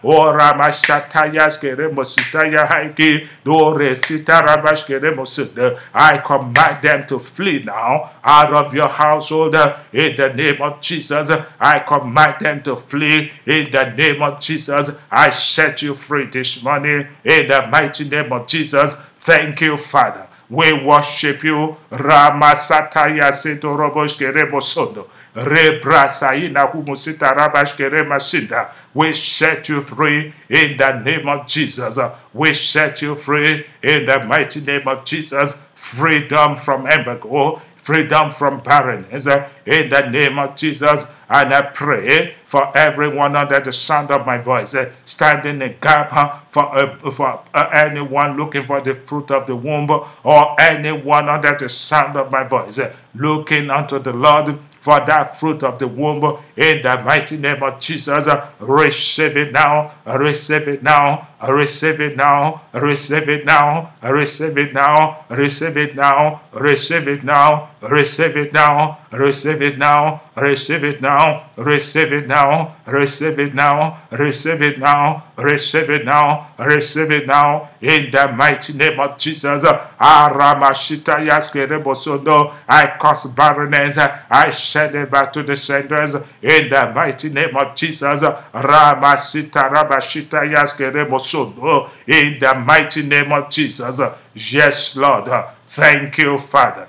I command them to flee now out of your household in the name of Jesus. I command them to flee in the name of Jesus. I set you free this morning in the mighty name of Jesus. Thank you, Father. We worship you. Ramasataya Seto Roboshkerebo Sondo. Rebrasaina Humusita Rabashkerema Sinda. We set you free in the name of Jesus. We set you free in the mighty name of Jesus. Freedom from embargo, freedom from barrenness in the name of Jesus. And I pray for everyone under the sound of my voice, uh, standing in gap for, uh, for uh, anyone looking for the fruit of the womb, or anyone under the sound of my voice, uh, looking unto the Lord for that fruit of the womb in the mighty name of Jesus. Receive it now, receive it now, receive it now, receive it now, receive it now, receive it now, receive it now, receive it now, receive it now, receive it now, receive it now, receive it now, receive it now, receive it now, receive it now, in the mighty name of Jesus. Aramashita Yaskerebosodo, I cause barrenness, I send it back to the senders, in the mighty name of Jesus. Ramasita Rabashita Yaskerebosodo, in the mighty name of Jesus. Yes, Lord. Thank you, Father.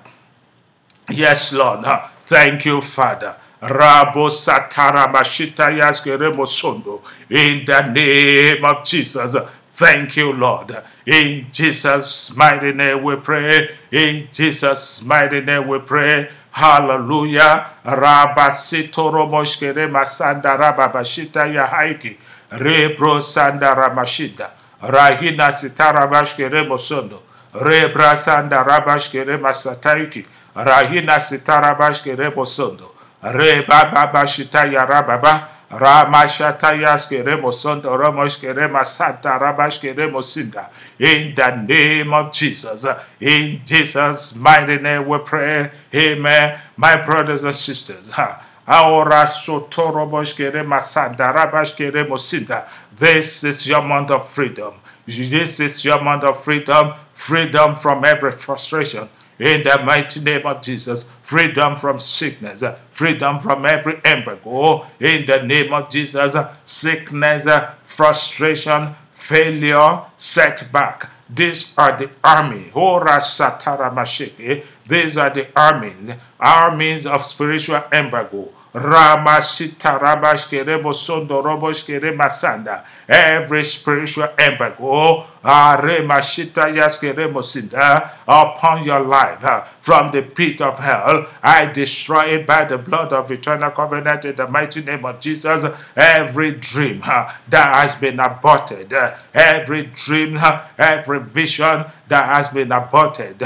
Yes, Lord. Thank you, Father. Rabo Satara Mashita Yaskeremosondo. In the name of Jesus. Thank you, Lord. In Jesus' mighty name we pray. In Jesus' mighty name we pray. Hallelujah. Rabasito Romoshkere Masanda Rababashita Yahaiki. Rebro Sanda Ramashita. Rahina Sitara Bashkere. Rebra Sanda Rabashkere Masataiki. Rahina Shitaya Rababa. Ramashataya Mosondo Ramoshkere Masata Rabashkere Mosinda. In the name of Jesus. In Jesus' mighty name we pray. Amen. My brothers and sisters. Aora sotoroboshkere masandarabashkere mosinda. This is your month of freedom. This is your month of freedom, freedom from every frustration. In the mighty name of Jesus, freedom from sickness, freedom from every embargo. In the name of Jesus, sickness, frustration, failure, setback. These are the army. Hora satara. These are the armies, armies of spiritual embargo. Masanda. Every spiritual embargo Upon your life uh, from the pit of hell. I destroy it by the blood of eternal covenant in the mighty name of Jesus. Every dream uh, that has been aborted, uh, every dream, every vision that has been aborted.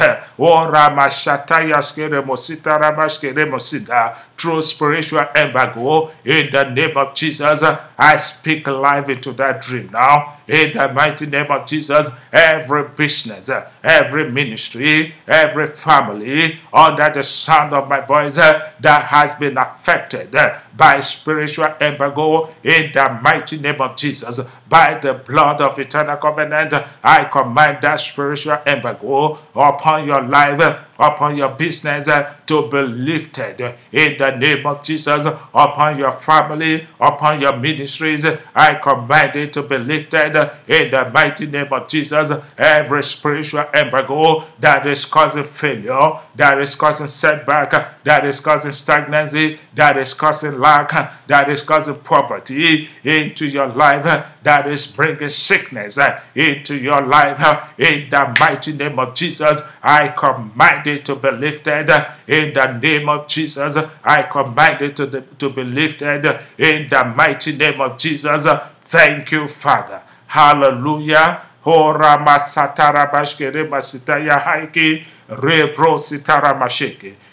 Through spiritual embargo in the name of Jesus. I speak life into that dream now. In the mighty name of Jesus, every business, every ministry, every family under the sound of my voice that has been affected by spiritual embargo in the mighty name of Jesus, by the blood of eternal covenant, I command that spiritual embargo upon your life, upon your business uh, to be lifted in the name of Jesus, upon your family, upon your ministries. I command it to be lifted in the mighty name of Jesus. Every spiritual embargo that is causing failure, that is causing setback, that is causing stagnancy, that is causing lack, that is causing poverty into your life, that is bringing sickness into your life. In the mighty name of Jesus, I command it to be lifted. In the name of Jesus, I command it to, the, to be lifted. In the mighty name of Jesus, thank you, Father. Hallelujah. Hora masatara bashkere masitaya haiki.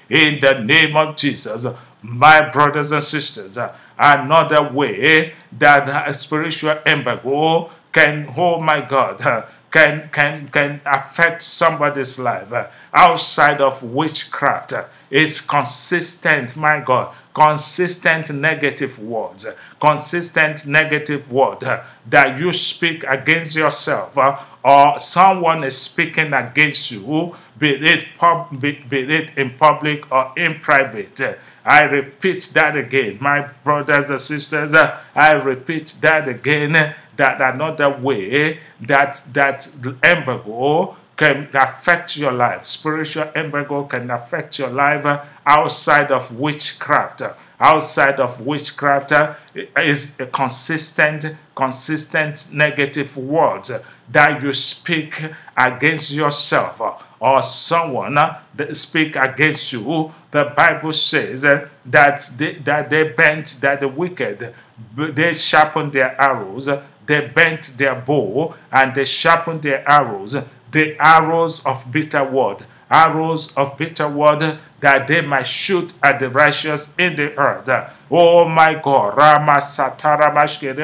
In the name of Jesus, my brothers and sisters, another way that spiritual embargo can, oh my God, can can can affect somebody's life outside of witchcraft is consistent my god consistent negative words consistent negative word uh, that you speak against yourself uh, or someone is speaking against you be it pub, be it in public or in private uh, I repeat that again, my brothers and sisters. I repeat that again. That another way that that embargo can affect your life. Spiritual embargo can affect your life uh, outside of witchcraft. Outside of witchcraft uh, is a consistent, consistent negative words that you speak against yourself or someone that speak against you. The Bible says that they, that they bent that the wicked they sharpen their arrows they bent their bow and they sharpened their arrows, the arrows of bitter word, arrows of bitter word that they might shoot at the righteous in the earth. Oh my God, Rama Satara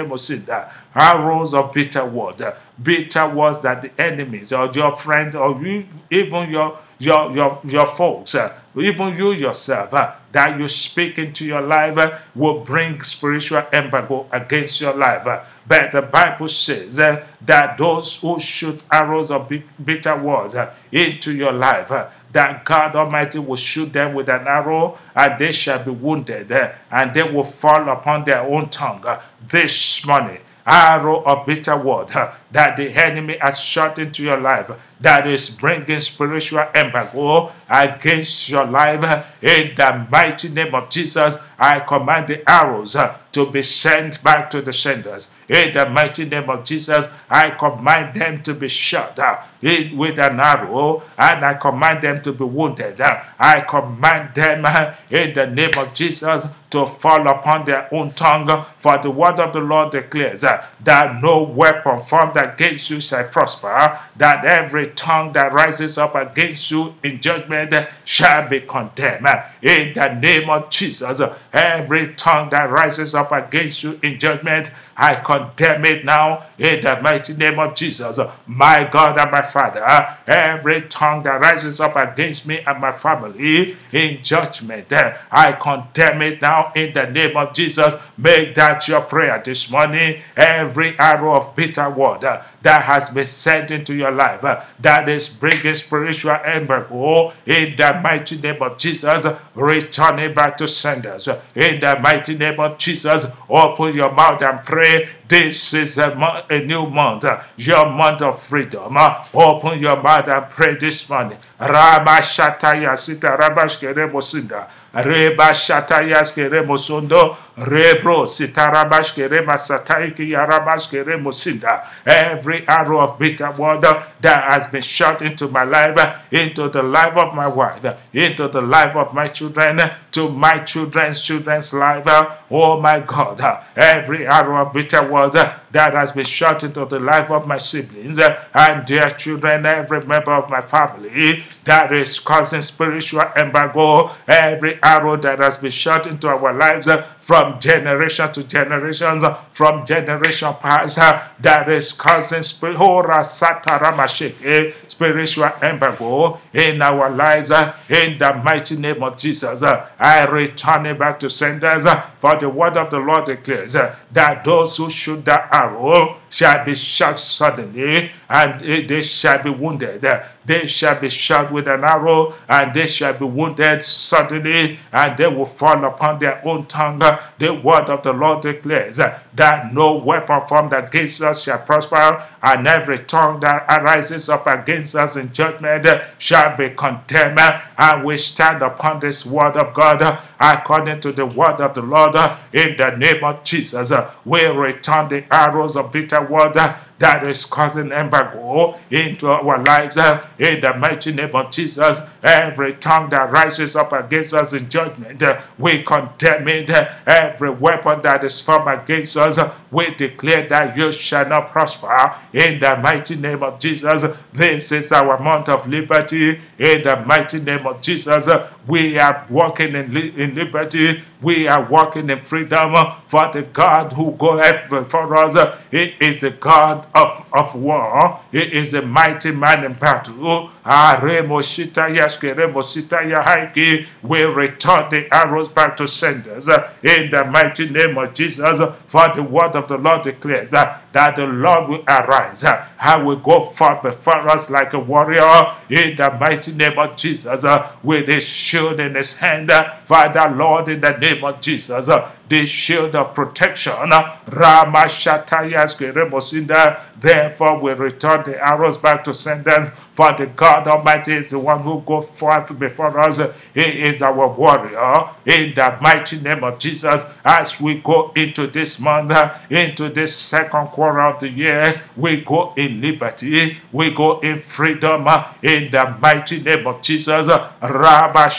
Musinda, arrows of bitter word, bitter words that the enemies or your friends or you, even your your your your folks, even you yourself, that you speak into your life will bring spiritual embargo against your life. But the Bible says uh, that those who shoot arrows of bitter words uh, into your life, uh, that God Almighty will shoot them with an arrow and they shall be wounded and they will fall upon their own tongue this morning arrow of bitter word that the enemy has shot into your life that is bringing spiritual embargo against your life. In the mighty name of Jesus I command the arrows uh, to be sent back to the senders. In the mighty name of Jesus I command them to be shot uh, with an arrow and I command them to be wounded. Uh, I command them in the name of Jesus to fall upon their own tongue for the word of the Lord declares that no weapon formed against you shall prosper, that every tongue that rises up against you in judgment shall be condemned. In the name of Jesus, every tongue that rises up against you in judgment, I condemn it now in the mighty name of Jesus. My God and my Father, every tongue that rises up against me and my family in judgment, I condemn it now in the name of Jesus. Make that your prayer this morning. Every arrow of bitter word that has been sent into your life that is bringing spiritual embargo in the mighty name of Jesus, return it back to senders. In the mighty name of Jesus, open your mouth and pray. This is a, month, a new month, your month of freedom. Uh, open your mouth and pray this morning. Reba. Rebro. Every arrow of bitter water that has been shot into my life, into the life of my wife, into the life of my children, to my children's children's life. Oh my God, every arrow of bitter water that has been shot into the life of my siblings and their children, every member of my family that is causing spiritual embargo, every arrow that has been shot into our lives uh, from generation to generation, uh, from generation past, uh, that is causing spirit spiritual embargo in our lives, in the mighty name of Jesus. I return it back to senders, for the word of the Lord declares that those who shoot the arrow shall be shot suddenly, and they shall be wounded. They shall be shot with an arrow, and they shall be wounded suddenly, and they will fall upon their own tongue. The word of the Lord declares that no weapon formed against us shall prosper, and every tongue that arises up against us in judgment shall be condemned. And we stand upon this word of God according to the word of the Lord uh, in the name of Jesus. Uh, we return the arrows of bitter water that is causing embargo into our lives uh, in the mighty name of Jesus. Every tongue that rises up against us in judgment, we condemn it. Every weapon that is formed against us, we declare that you shall not prosper in the mighty name of Jesus. This is our month of liberty in the mighty name of Jesus. We are walking in, in liberty. We are walking in freedom for the God who goeth before us. He is a God of, of war. He is a mighty man in battle. We return the arrows back to senders in the mighty name of Jesus. For the word of the Lord declares that the Lord will arise. I will go forth before us like a warrior in the mighty name of Jesus with his shield in his hand. Father, Lord, in the name of Jesus, uh, the shield of protection. Uh, Therefore, we return the arrows back to senders. For the God Almighty is the one who goes forth before us. He is our warrior. In the mighty name of Jesus, as we go into this month, into this second quarter of the year, we go in liberty. We go in freedom. In the mighty name of Jesus, Rabba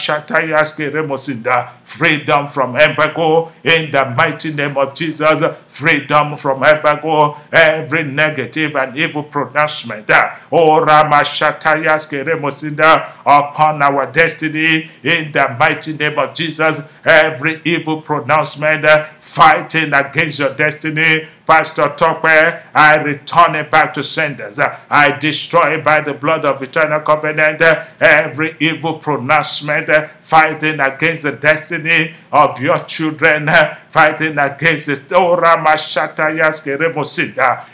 freedom from embargo. In the mighty name of Jesus, freedom from embargo. Every negative and evil pronouncement. Oh, Ramashata upon our destiny in the mighty name of Jesus. Every evil pronouncement fighting against your destiny Pastor Topper, I return it back to senders. I destroy by the blood of eternal covenant uh, every evil pronouncement uh, fighting against the destiny of your children, uh, fighting against the oh, Torah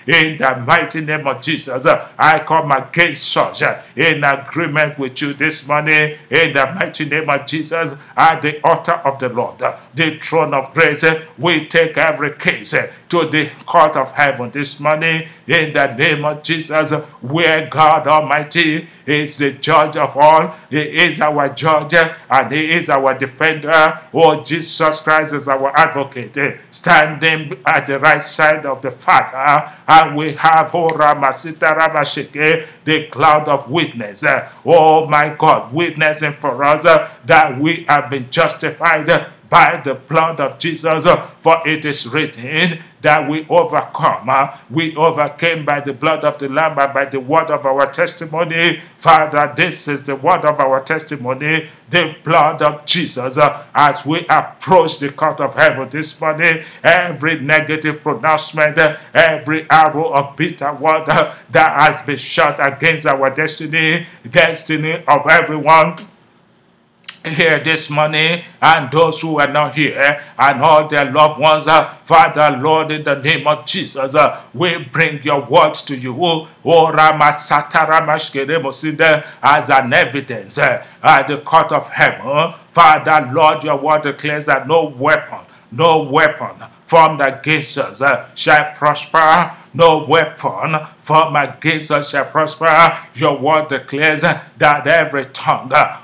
In the mighty name of Jesus, I come against such in agreement with you this morning. In the mighty name of Jesus, at the altar of the Lord, the throne of grace, we take every case to the court of heaven this morning in the name of Jesus, where God Almighty is the judge of all. He is our judge and He is our defender. Oh, Jesus Christ is our advocate, eh, standing at the right side of the Father. And we have oh, Ramasita Ramashike, the cloud of witness. Oh, my God, witnessing for us eh, that we have been justified by the blood of Jesus, uh, for it is written that we overcome. Uh, we overcame by the blood of the Lamb and by the word of our testimony. Father, this is the word of our testimony, the blood of Jesus. Uh, as we approach the court of heaven this morning, every negative pronouncement, every arrow of bitter word that has been shot against our destiny, destiny of everyone here this morning and those who are not here and all their loved ones. Uh, Father, Lord, in the name of Jesus, uh, we bring your words to you oh, as an evidence uh, at the court of heaven. Father, Lord, your word declares that no weapon, no weapon formed against us uh, shall prosper no weapon formed against us shall prosper. Your word declares that every tongue that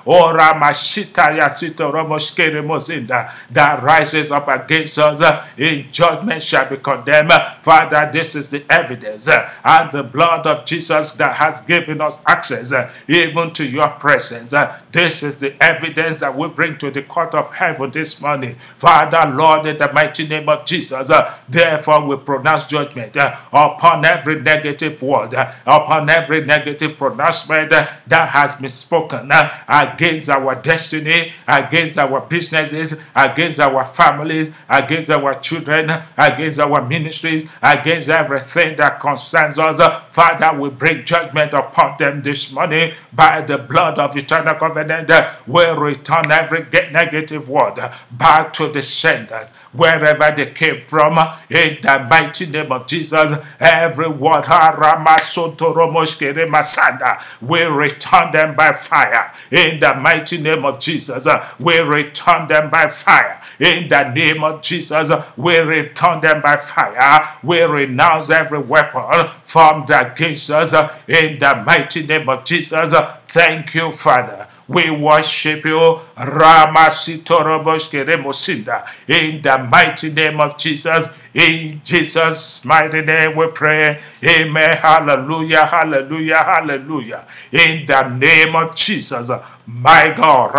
rises up against us in judgment shall be condemned. Father, this is the evidence and the blood of Jesus that has given us access even to your presence. This is the evidence that we bring to the court of heaven this morning. Father, Lord, in the mighty name of Jesus, therefore we pronounce judgment upon every negative word, upon every negative pronouncement that has been spoken uh, against our destiny, against our businesses, against our families, against our children, against our ministries, against everything that concerns us. Father, we bring judgment upon them this morning by the blood of eternal covenant. We return every negative word back to the senders wherever they came from in the mighty name of Jesus. Every word, we return them by fire in the mighty name of Jesus. Uh, we return them by fire in the name of Jesus. Uh, we return them by fire. We renounce every weapon formed against us uh, in the mighty name of Jesus. Thank you, Father. We worship you, Ramasitoroboshkeremosinda, in the mighty name of Jesus. In Jesus' mighty name we pray. Amen. Hallelujah, hallelujah, hallelujah. In the name of Jesus, my God,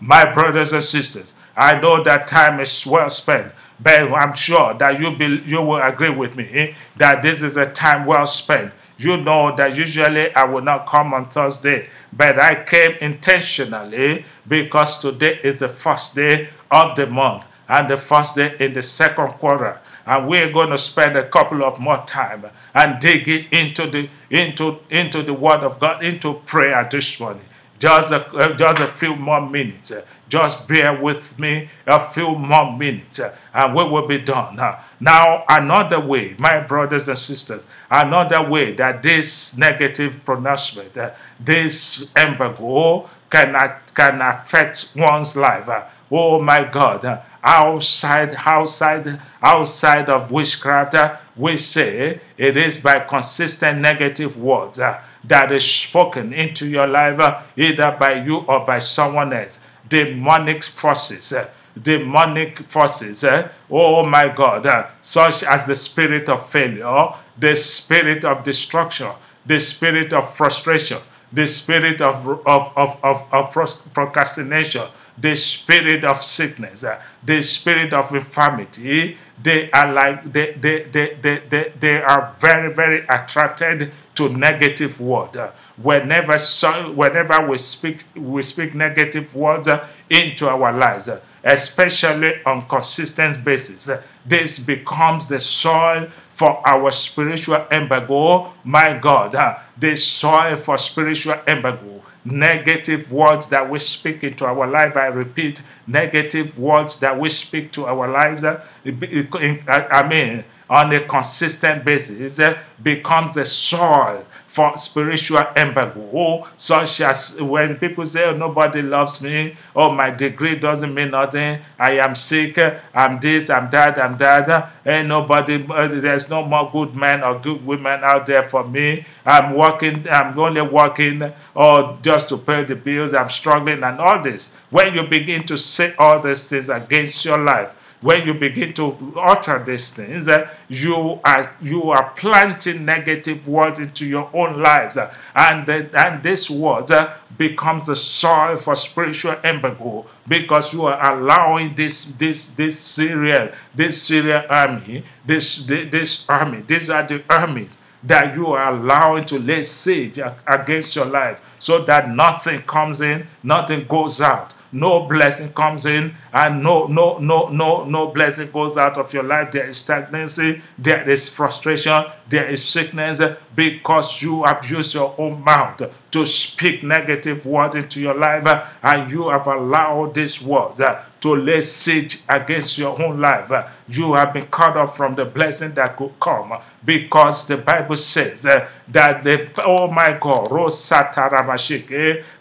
my brothers and sisters, I know that time is well spent, but I'm sure that you, be, you will agree with me eh, that this is a time well spent you know that usually I will not come on Thursday, but I came intentionally because today is the first day of the month and the first day in the second quarter. And we're going to spend a couple of more time and dig into the into into the Word of God, into prayer this morning. Just a, uh, just a few more minutes. Just bear with me a few more minutes and we will be done. Now, another way, my brothers and sisters, another way that this negative pronouncement, uh, this embargo can, can affect one's life. Uh, oh my God, uh, outside, outside, outside of witchcraft, we say it is by consistent negative words that is spoken into your life, either by you or by someone else demonic forces. Demonic forces, uh, oh my God, uh, such as the spirit of failure, the spirit of destruction, the spirit of frustration, the spirit of, of, of, of, of procrastination, the spirit of sickness, uh, the spirit of infirmity, they are like they, they, they, they, they, they are very, very attracted to negative word. Uh, whenever so, whenever we speak we speak negative words into our lives, especially on consistent basis, this becomes the soil for our spiritual embargo. My God, the soil for spiritual embargo negative words that we speak into our life. I repeat, negative words that we speak to our lives. Uh, I mean, on a consistent basis, uh, becomes the soil for spiritual embargo, such as when people say, oh, nobody loves me, oh, my degree doesn't mean nothing, I am sick, I'm this, I'm that, I'm that, and nobody, uh, there's no more good men or good women out there for me, I'm working, I'm only working or oh, just to pay the bills, I'm struggling and all this. When you begin to say all these things against your life, when you begin to utter these things, uh, you are you are planting negative words into your own lives, uh, and and this word uh, becomes the soil for spiritual embargo because you are allowing this this this Syrian this Syrian army this this army these are the armies that you are allowing to lay siege against your life so that nothing comes in, nothing goes out no blessing comes in and no no no no no blessing goes out of your life. There is stagnancy there is frustration there is sickness because you have used your own mouth to speak negative words into your life and you have allowed this word to lay siege against your own life. You have been cut off from the blessing that could come because the Bible says uh, that the, oh my God,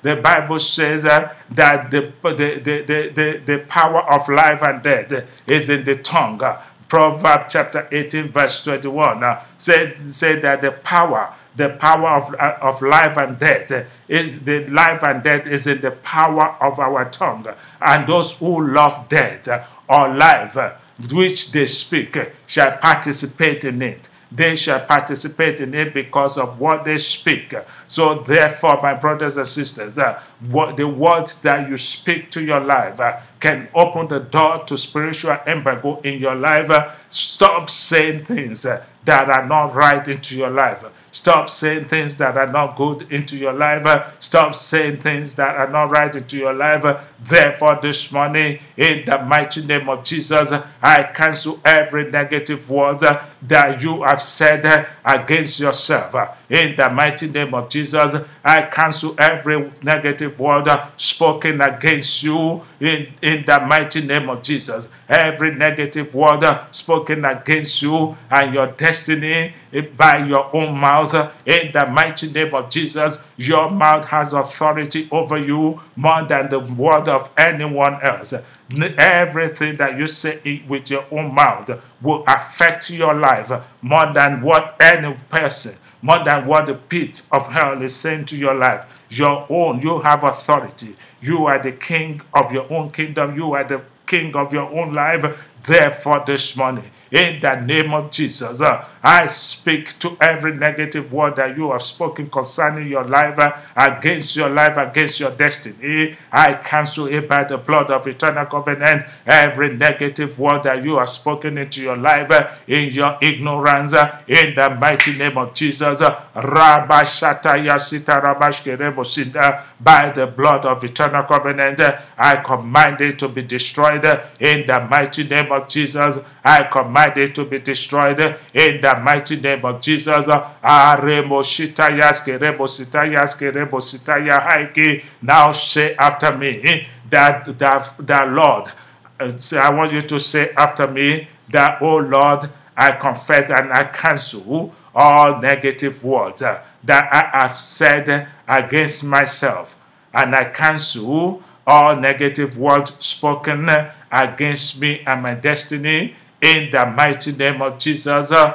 the Bible says uh, that the, the, the, the, the power of life and death is in the tongue. Proverbs chapter 18, verse 21 uh, said, said that the power, the power of, uh, of life and death is the life and death is in the power of our tongue. And those who love death or life, which they speak, shall participate in it they shall participate in it because of what they speak. So, therefore, my brothers and sisters, uh, what the words that you speak to your life uh, can open the door to spiritual embargo in your life. Uh, stop saying things uh, that are not right into your life. Stop saying things that are not good into your life. Stop saying things that are not right into your life. Therefore, this morning, in the mighty name of Jesus, I cancel every negative word that you have said against yourself. In the mighty name of Jesus, I cancel every negative word spoken against you in, in the mighty name of Jesus. Every negative word spoken against you and your destiny by your own mouth in the mighty name of Jesus. Your mouth has authority over you more than the word of anyone else. Everything that you say with your own mouth will affect your life more than what any person, more than what the pit of hell is saying to your life. Your own, you have authority. You are the king of your own kingdom. You are the king of your own life. Therefore, this morning, in the name of Jesus, uh, I speak to every negative word that you have spoken concerning your life, uh, against your life, against your destiny. I cancel it by the blood of eternal covenant. Every negative word that you have spoken into your life, uh, in your ignorance, in the mighty name of Jesus, by the blood of eternal covenant, I command it to be destroyed in the mighty name of Jesus. I command it to be destroyed in the mighty name of Jesus. Now say after me that, that, that Lord, uh, I want you to say after me that, oh Lord, I confess and I cancel all negative words that I have said against myself. And I cancel all negative words spoken against me and my destiny in the mighty name of Jesus. Uh,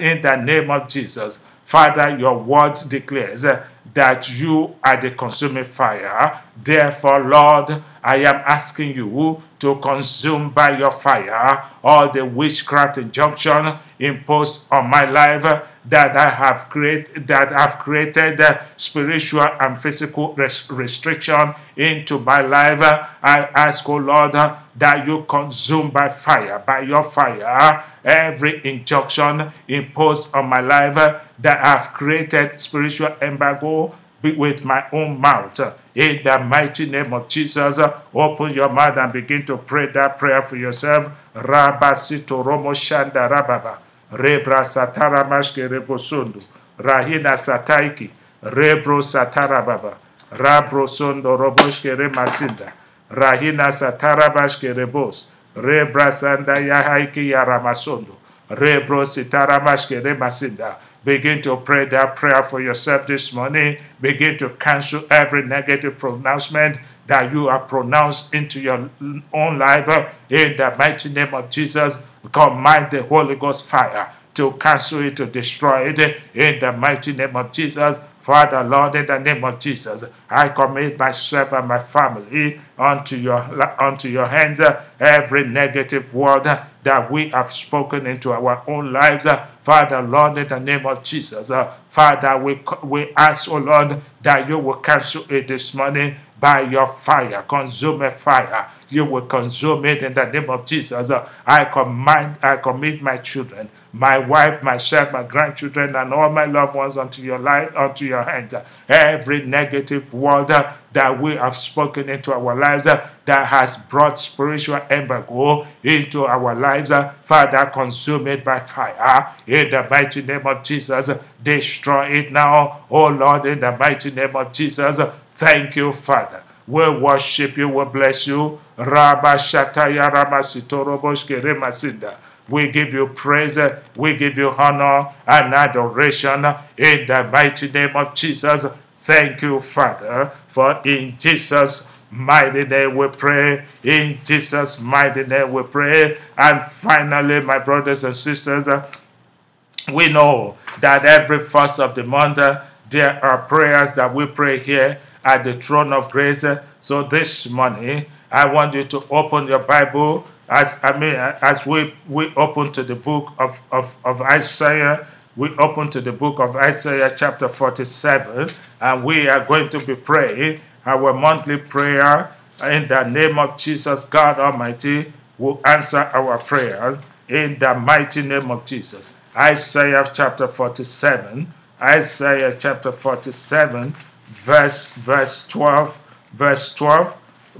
in the name of Jesus. Father, your word declares uh, that you are the consuming fire. Therefore, Lord, I am asking you to consume by your fire all the witchcraft injunction imposed on my life that I have created that have created spiritual and physical res restriction into my life. I ask, O oh Lord, that you consume by fire, by your fire, every injunction imposed on my life that I've created spiritual embargo with my own mouth. In the mighty name of Jesus, open your mouth and begin to pray that prayer for yourself. Rabasito Romo Shanda Rababa. Rebra Satara Mashke Rebosundu. Rahina Sataiki. Rebro Satara Baba. Rabro Sondo Roboshke Remasinda. Rahina Satara Bashke Rebos. Rebra Sanda Yahaiki Yaramasondo. Rebro Sitara Mashke Remasinda. Begin to pray that prayer for yourself this morning. Begin to cancel every negative pronouncement that you have pronounced into your own life. In the mighty name of Jesus, command the Holy Ghost fire to cancel it, to destroy it. In the mighty name of Jesus, Father, Lord, in the name of Jesus, I commit myself and my family unto your unto your hands. Every negative word that we have spoken into our own lives, Father, Lord, in the name of Jesus, Father, we we ask, oh Lord, that you will cancel it this morning by your fire, consume a fire. You will consume it in the name of Jesus. I command, I commit my children, my wife, myself, my grandchildren, and all my loved ones unto your light, unto your hands. Every negative word that we have spoken into our lives uh, that has brought spiritual embargo into our lives, uh, Father, consume it by fire. In the mighty name of Jesus, destroy it now. Oh Lord, in the mighty name of Jesus, Thank you, Father. We worship you, we bless you. Rabba Shataya. We give you praise, we give you honor and adoration in the mighty name of Jesus. Thank you, Father, for in Jesus' mighty name we pray. In Jesus' mighty name we pray. And finally, my brothers and sisters, we know that every first of the month there are prayers that we pray here at the throne of grace. So this morning, I want you to open your Bible as I mean as we, we open to the book of, of, of Isaiah. We open to the book of Isaiah chapter 47, and we are going to be praying our monthly prayer in the name of Jesus, God Almighty will answer our prayers in the mighty name of Jesus. Isaiah chapter 47, Isaiah chapter 47, verse verse 12 verse 12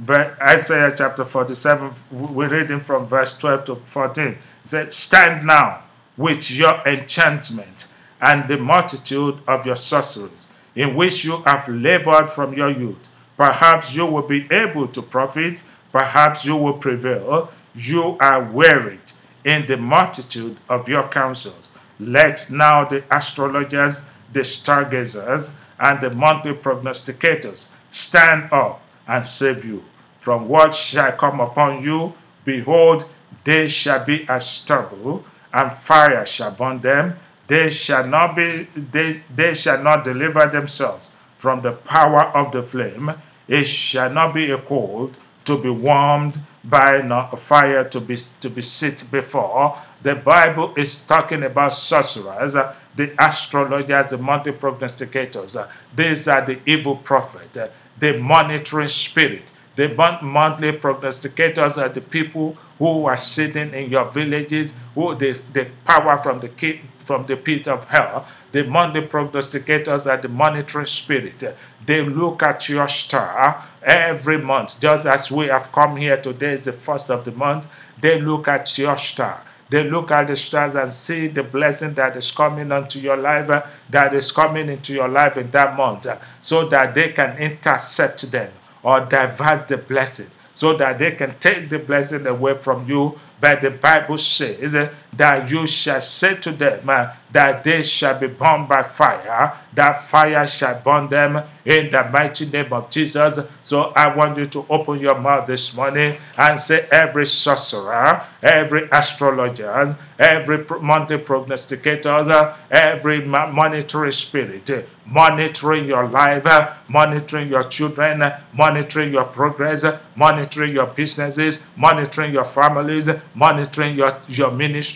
isaiah chapter 47 we're reading from verse 12 to 14 it said stand now with your enchantment and the multitude of your sorceries in which you have labored from your youth. Perhaps you will be able to profit perhaps you will prevail. You are wearied in the multitude of your counsels. Let now the astrologers the stargazers and the monthly prognosticators stand up and save you. From what shall come upon you, behold, they shall be as stubble, and fire shall burn them. They shall not be they, they shall not deliver themselves from the power of the flame. It shall not be a cold to be warmed by not a fire to be to be sit before. The Bible is talking about sorcerers the astrologers, the monthly prognosticators. Uh, these are the evil prophets. The monitoring spirit. The monthly prognosticators are the people who are sitting in your villages, who the, the power from the from the pit of hell. The monthly prognosticators are the monitoring spirit. They look at your star every month, just as we have come here today is the first of the month. They look at your star they look at the stars and see the blessing that is coming onto your life, uh, that is coming into your life in that month, uh, so that they can intercept them or divert the blessing, so that they can take the blessing away from you but the Bible says that you shall say to them uh, that they shall be burned by fire, that fire shall burn them in the mighty name of Jesus. So I want you to open your mouth this morning and say, Every sorcerer, every astrologer, every monthly prognosticator, every monetary spirit, monitoring your life, monitoring your children, monitoring your progress, monitoring your businesses, monitoring your families, monitoring your, your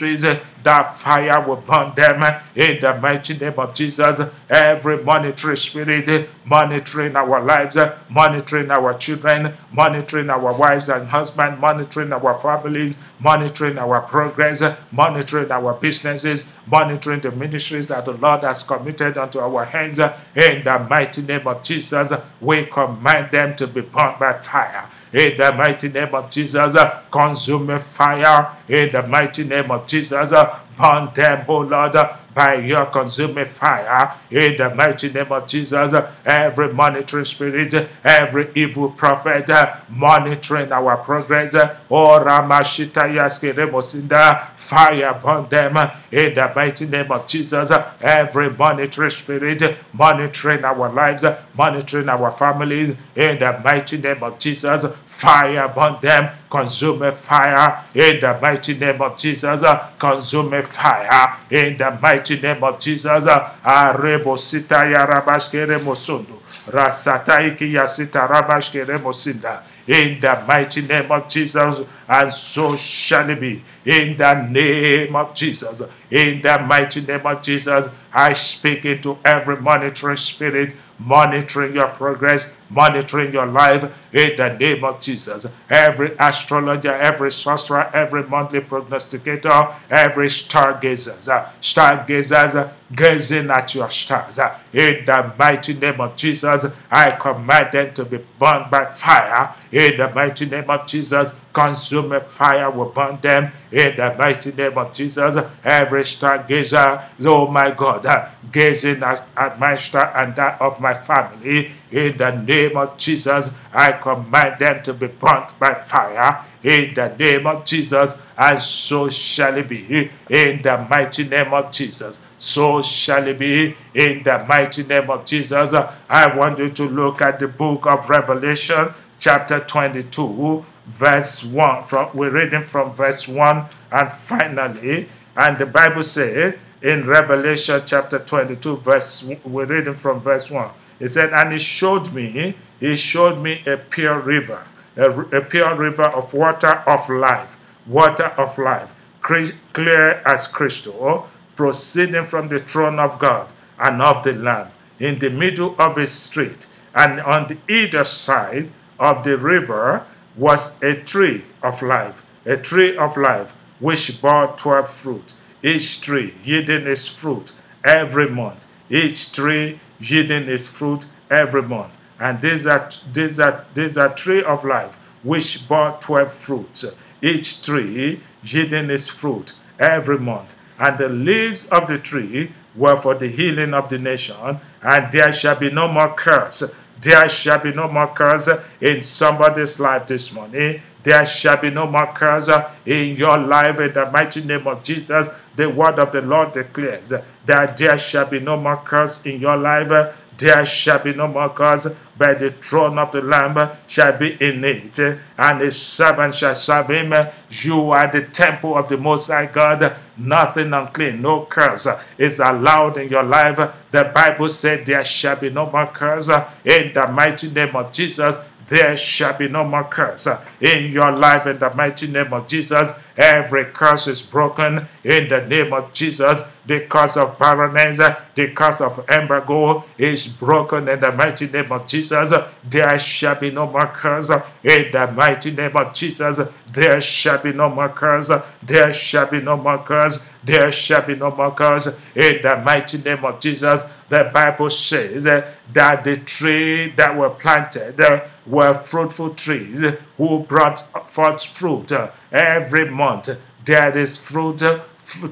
ministries, that fire will burn them in the mighty name of Jesus. Every monitoring spirit monitoring our lives, monitoring our children, monitoring our wives and husbands, monitoring our families, monitoring our progress, monitoring our businesses, monitoring the ministries that the Lord has committed unto our hands. In the mighty name of Jesus, we command them to be burned by fire. In the mighty name of Jesus, consume fire. In the mighty name of Jesus, burn them, O Lord, by your consuming fire in the mighty name of Jesus. Every monitoring spirit, every evil prophet uh, monitoring our progress, uh, oh Ramashita Yaskiremosinda, fire upon them uh, in the mighty name of Jesus. Every monitoring spirit monitoring our lives, monitoring our families in the mighty name of Jesus. Fire burn them. Consume fire in the mighty name of Jesus. Consume fire in the mighty name of Jesus. Arebo sita yarabashkere mosundo. Rasata iki yasita rabashkere mosinda in the mighty name of Jesus, and so shall it be. In the name of Jesus, in the mighty name of Jesus, I speak into every monitoring spirit monitoring your progress, monitoring your life in the name of Jesus. Every astrologer, every sorcerer, every monthly prognosticator, every stargazer, uh, stargazers uh, gazing at your stars. Uh, in the mighty name of Jesus, I command them to be burned by fire. In the mighty name of Jesus, consuming fire will burn them. In the mighty name of Jesus, every stargazer, oh my God, gazing at my star and that of my family. In the name of Jesus, I command them to be burnt by fire. In the name of Jesus, and so shall it be. In the mighty name of Jesus, so shall it be. In the mighty name of Jesus, I want you to look at the book of Revelation, chapter 22 verse 1 from we're reading from verse 1 and finally and the bible says in revelation chapter 22 verse we're reading from verse 1 he said, And he showed me, he showed me a pure river, a, a pure river of water of life, water of life, clear as crystal, proceeding from the throne of God and of the Lamb, in the middle of a street. And on the either side of the river was a tree of life, a tree of life, which bore twelve fruit, each tree yielding its fruit every month, each tree yielding its fruit every month. And these are, these are, these are tree of life, which bore 12 fruits, each tree yielding its fruit every month. And the leaves of the tree were for the healing of the nation, and there shall be no more curse. There shall be no more curse in somebody's life this morning. There shall be no more curse in your life in the mighty name of Jesus. The word of the Lord declares that there shall be no more curse in your life. There shall be no more curse, but the throne of the Lamb shall be in it, and his servant shall serve him. You are the temple of the Most High God. Nothing unclean, no curse is allowed in your life. The Bible said there shall be no more curse in the mighty name of Jesus there shall be no more curse uh, in your life in the mighty name of Jesus. Every curse is broken in the name of Jesus. The curse of barrenness, uh, the curse of embargo is broken in the mighty name of Jesus. There shall be no more curse uh, in the mighty name of Jesus. There shall be no more curse. There shall be no more curse. There shall be no more curse in the mighty name of Jesus. The Bible says that the tree that were planted were fruitful trees who brought forth fruit every month. There is fruit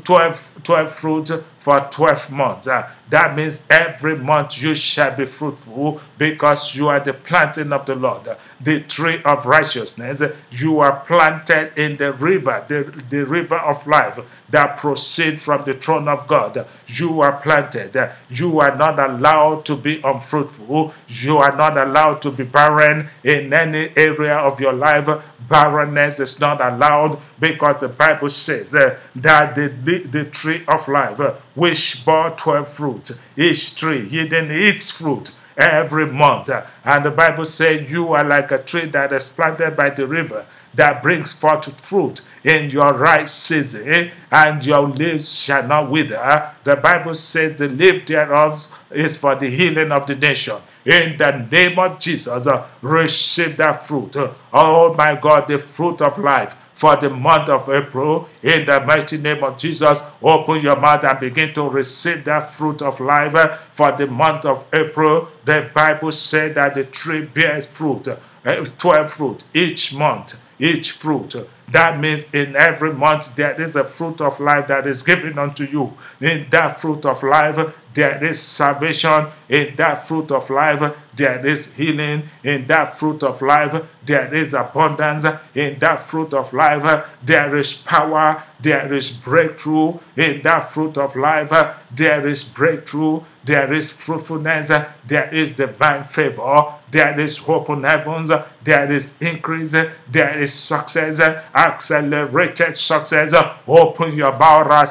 12, 12 fruit for 12 months. Uh, that means every month you shall be fruitful because you are the planting of the Lord, the tree of righteousness. You are planted in the river, the, the river of life that proceed from the throne of God. You are planted. You are not allowed to be unfruitful. You are not allowed to be barren in any area of your life. Barrenness is not allowed because the Bible says uh, that the, the, the, tree of life, uh, which bore 12 fruit, each tree yielding its fruit every month. And the Bible says you are like a tree that is planted by the river that brings forth fruit in your right season, and your leaves shall not wither. The Bible says the leaf thereof is for the healing of the nation. In the name of Jesus, uh, receive that fruit. Oh my God, the fruit of life for the month of April. In the mighty name of Jesus, open your mouth and begin to receive that fruit of life for the month of April. The Bible said that the tree bears fruit, uh, 12 fruit each month, each fruit. That means in every month there is a fruit of life that is given unto you. In that fruit of life, there is salvation. In that fruit of life, there is healing in that fruit of life, there is abundance in that fruit of life, there is power, there is breakthrough in that fruit of life, there is breakthrough, there is fruitfulness, there is divine favor, there is hope in heavens, there is increase, there is success, accelerated success. Open your mouth,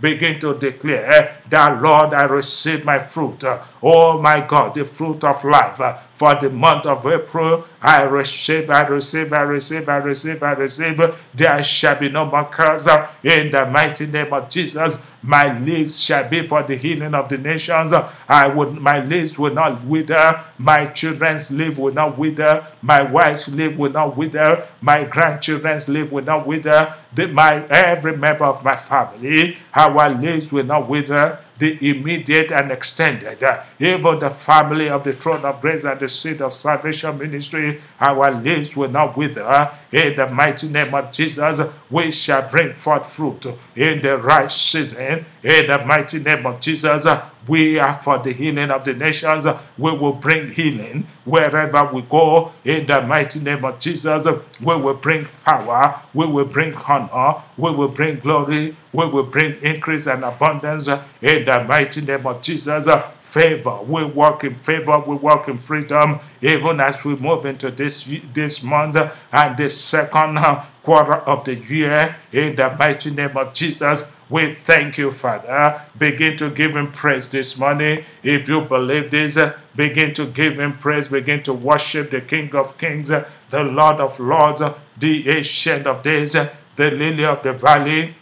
begin to declare that Lord, I receive my fruit. Uh, oh my God, the fruit of life uh, for the month of April. I receive, I receive, I receive, I receive, I receive. There shall be no more curse in the mighty name of Jesus. My leaves shall be for the healing of the nations. I would, my leaves will not wither. My children's leave will not wither. My wife's leave will not wither. My grandchildren's leave will not wither. The, my every member of my family, our leaves will not wither the immediate and extended, uh, even the family of the throne of grace and the seat of salvation ministry, our leaves will not wither. In the mighty name of Jesus, we shall bring forth fruit in the right season. In the mighty name of Jesus, we are for the healing of the nations. We will bring healing wherever we go. In the mighty name of Jesus, we will bring power. We will bring honor. We will bring glory. We will bring increase and abundance. In the mighty name of Jesus, favor. We walk in favor. We walk in freedom. Even as we move into this, this month and this second quarter of the year. In the mighty name of Jesus, we thank you, Father. Begin to give him praise this morning. If you believe this, begin to give him praise. Begin to worship the King of Kings, the Lord of Lords, the Ancient of Days, the Lily of the Valley,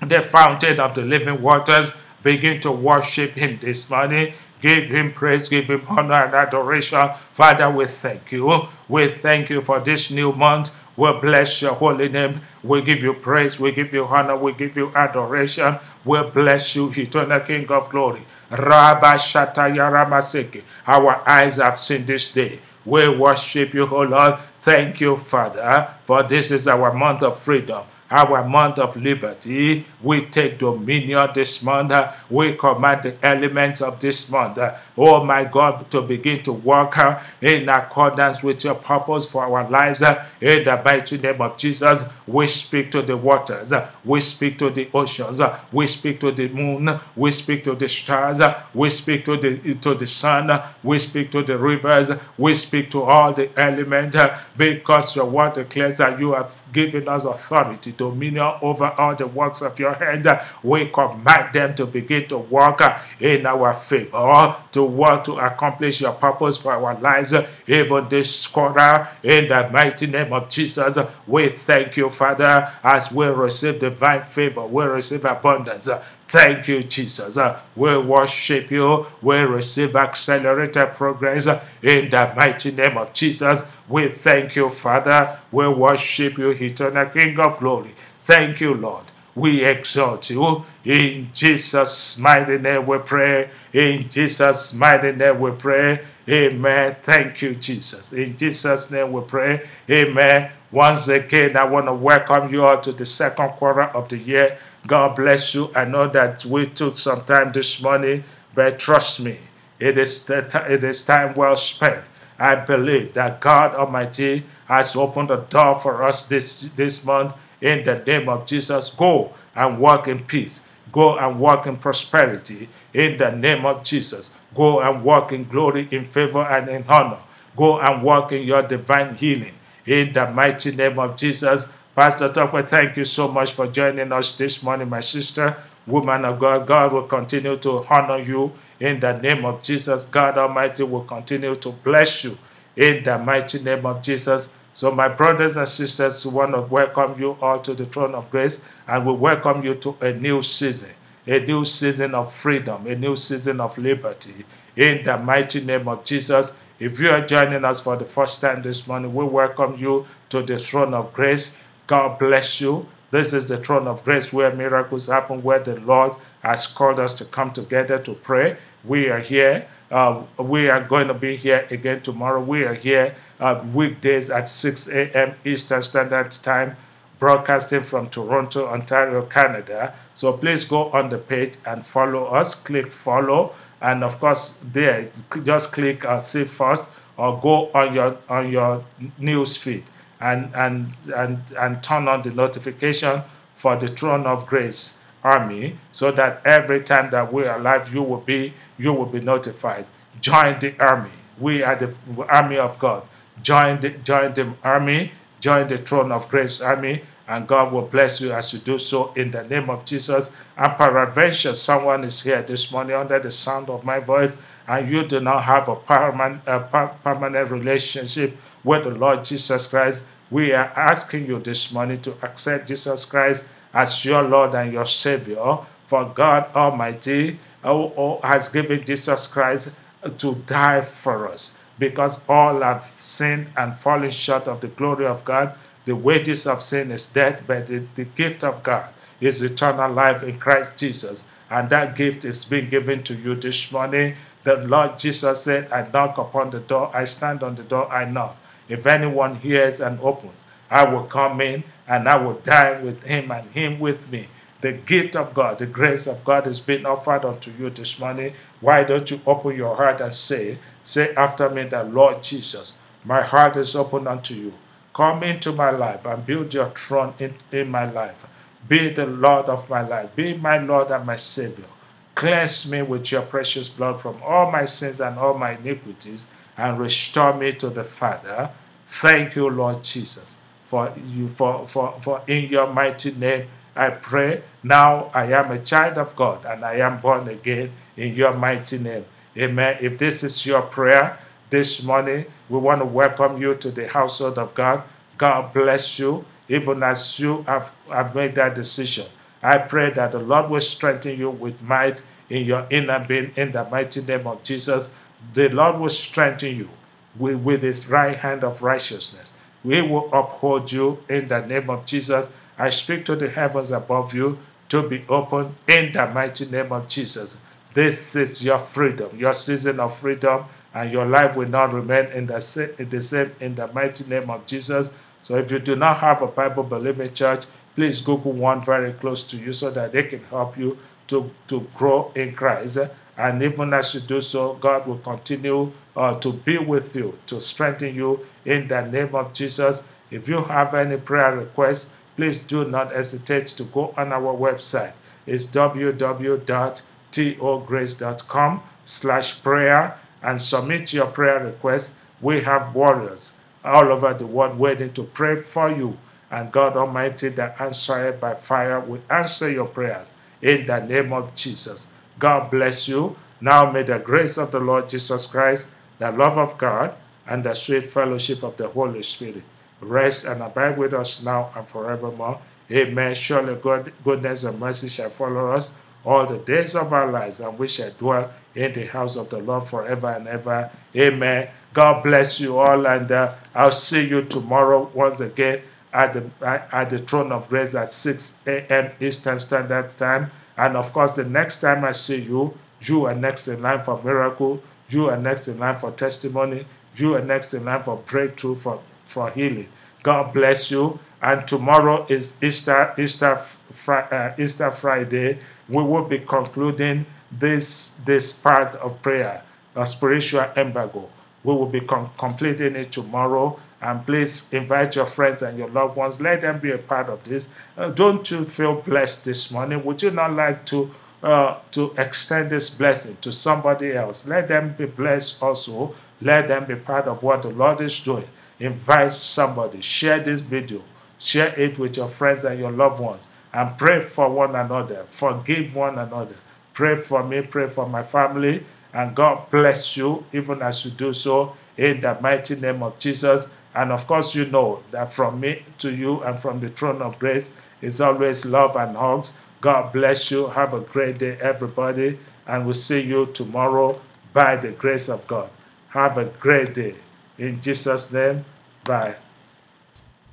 the Fountain of the Living Waters. Begin to worship him this morning. Give him praise, give him honor and adoration. Father, we thank you. We thank you for this new month. We bless your holy name. We give you praise. We give you honor. We give you adoration. We bless you, eternal King of glory. Rabba Shatayaramaseke. Our eyes have seen this day. We worship you, O Lord. Thank you, Father, for this is our month of freedom our month of liberty. We take dominion this month. We command the elements of this month, oh my God, to begin to work in accordance with your purpose for our lives. In the mighty name of Jesus, we speak to the waters, we speak to the oceans, we speak to the moon, we speak to the stars, we speak to the to the sun, we speak to the rivers, we speak to all the elements, because your word declares that you have given us authority dominion over all the works of your hand. We command them to begin to work in our favor, to work to accomplish your purpose for our lives, even this quarter. In the mighty name of Jesus, we thank you, Father, as we receive divine favor, we receive abundance. Thank you, Jesus. We worship you. We receive accelerated progress in the mighty name of Jesus. We thank you, Father. We worship you, eternal King of glory. Thank you, Lord. We exhort you. In Jesus' mighty name we pray. In Jesus' mighty name we pray. Amen. Thank you, Jesus. In Jesus' name we pray. Amen. Once again, I want to welcome you all to the second quarter of the year. God bless you. I know that we took some time this morning, but trust me, it is, the it is time well spent. I believe that God Almighty has opened a door for us this, this month in the name of Jesus. Go and walk in peace. Go and walk in prosperity in the name of Jesus. Go and walk in glory, in favor, and in honor. Go and walk in your divine healing in the mighty name of Jesus. Pastor Tokwe, thank you so much for joining us this morning, my sister, woman of God. God will continue to honor you in the name of Jesus. God Almighty will continue to bless you in the mighty name of Jesus. So, my brothers and sisters, we want to welcome you all to the throne of grace and we welcome you to a new season, a new season of freedom, a new season of liberty in the mighty name of Jesus. If you are joining us for the first time this morning, we welcome you to the throne of grace. God bless you. This is the throne of grace where miracles happen, where the Lord has called us to come together to pray. We are here. Uh, we are going to be here again tomorrow. We are here uh, weekdays at 6 a.m. Eastern Standard Time, broadcasting from Toronto, Ontario, Canada. So please go on the page and follow us. Click follow And of course, there, just click uh, see first or go on your on your news feed and and and and turn on the notification for the throne of grace army so that every time that we are live you will be you will be notified join the army we are the army of god join the join the army join the throne of grace army and god will bless you as you do so in the name of jesus. And peradventure someone is here this morning under the sound of my voice and you do not have a permanent, a permanent relationship with the lord jesus christ. We are asking you this morning to accept jesus christ as your Lord and your Savior. For God Almighty has given Jesus Christ to die for us because all have sinned and fallen short of the glory of God. The wages of sin is death, but the, the gift of God is eternal life in Christ Jesus. And that gift is being given to you this morning. The Lord Jesus said, I knock upon the door, I stand on the door, I knock. If anyone hears and opens, I will come in and I will dine with him and him with me. The gift of God, the grace of God is being offered unto you this morning. Why don't you open your heart and say, Say after me that Lord Jesus, my heart is open unto you. Come into my life and build your throne in, in my life. Be the Lord of my life. Be my Lord and my Savior. Cleanse me with your precious blood from all my sins and all my iniquities and restore me to the Father. Thank you, Lord Jesus for you for, for, for in your mighty name I pray. Now I am a child of God and I am born again in your mighty name. Amen. If this is your prayer this morning, we want to welcome you to the household of God. God bless you, even as you have, have made that decision. I pray that the Lord will strengthen you with might in your inner being in the mighty name of Jesus. The Lord will strengthen you with, with his right hand of righteousness. We will uphold you in the name of Jesus. I speak to the heavens above you to be open in the mighty name of Jesus. This is your freedom, your season of freedom, and your life will not remain in the, same, in the same in the mighty name of Jesus. So if you do not have a Bible believing church, please Google one very close to you so that they can help you to, to grow in Christ. And even as you do so, God will continue uh, to be with you, to strengthen you in the name of Jesus. If you have any prayer requests, please do not hesitate to go on our website. It's www.tograce.com slash prayer and submit your prayer request. We have warriors all over the world waiting to pray for you. And God Almighty, that answered by fire, will answer your prayers in the name of Jesus. God bless you. Now may the grace of the Lord Jesus Christ, the love of God, and the sweet fellowship of the Holy Spirit rest and abide with us now and forevermore. Amen. Surely God, goodness and mercy shall follow us all the days of our lives, and we shall dwell in the house of the Lord forever and ever. Amen. God bless you all, and uh, I'll see you tomorrow once again at the at the throne of grace at 6 a.m. Eastern Standard Time. And of course, the next time I see you, you are next in line for miracle. You are next in line for testimony. You are next in line for breakthrough, for, for healing. God bless you. And tomorrow is Easter, Easter, uh, Easter Friday. We will be concluding this, this part of prayer, a spiritual embargo. We will be com- completing it tomorrow. And please invite your friends and your loved ones. Let them be a part of this. Uh, don't you feel blessed this morning? Would you not like to uh, to extend this blessing to somebody else? Let them be blessed also. Let them be part of what the Lord is doing. Invite somebody. Share this video. Share it with your friends and your loved ones. And pray for one another. Forgive one another. Pray for me. Pray for my family. And God bless you even as you do so in the mighty name of Jesus. And of course, you know that from me to you and from the throne of grace is always love and hugs. God bless you. Have a great day, everybody. And we'll see you tomorrow by the grace of God. Have a great day. In Jesus' name, bye.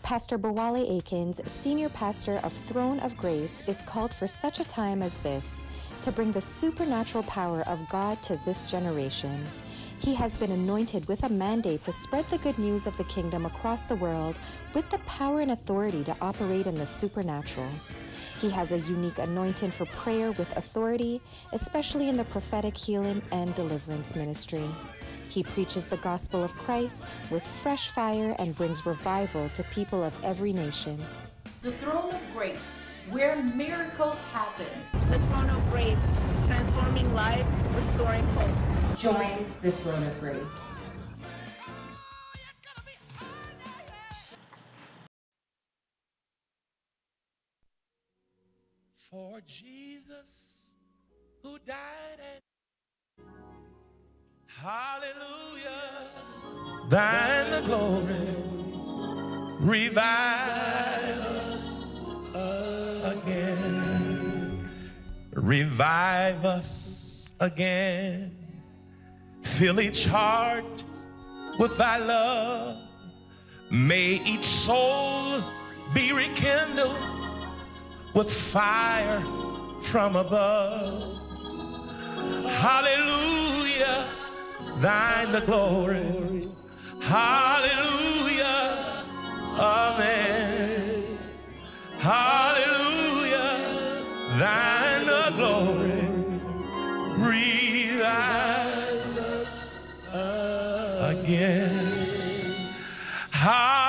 Pastor Bowale Akins, senior pastor of Throne of Grace, is called for such a time as this to bring the supernatural power of God to this generation. He has been anointed with a mandate to spread the good news of the kingdom across the world with the power and authority to operate in the supernatural. He has a unique anointing for prayer with authority, especially in the prophetic healing and deliverance ministry. He preaches the gospel of Christ with fresh fire and brings revival to people of every nation. The throne of grace, where miracles happen. The throne of grace, transforming lives, restoring hope. Join the throne of grace. For Jesus who died and Hallelujah, thine the glory, revive us again. Revive us again. Fill each heart with thy love. May each soul be rekindled with fire from above. Hallelujah thine the glory. Hallelujah. Amen. Hallelujah. Thine the glory. Revive us again. Hallelujah.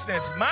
Sense. My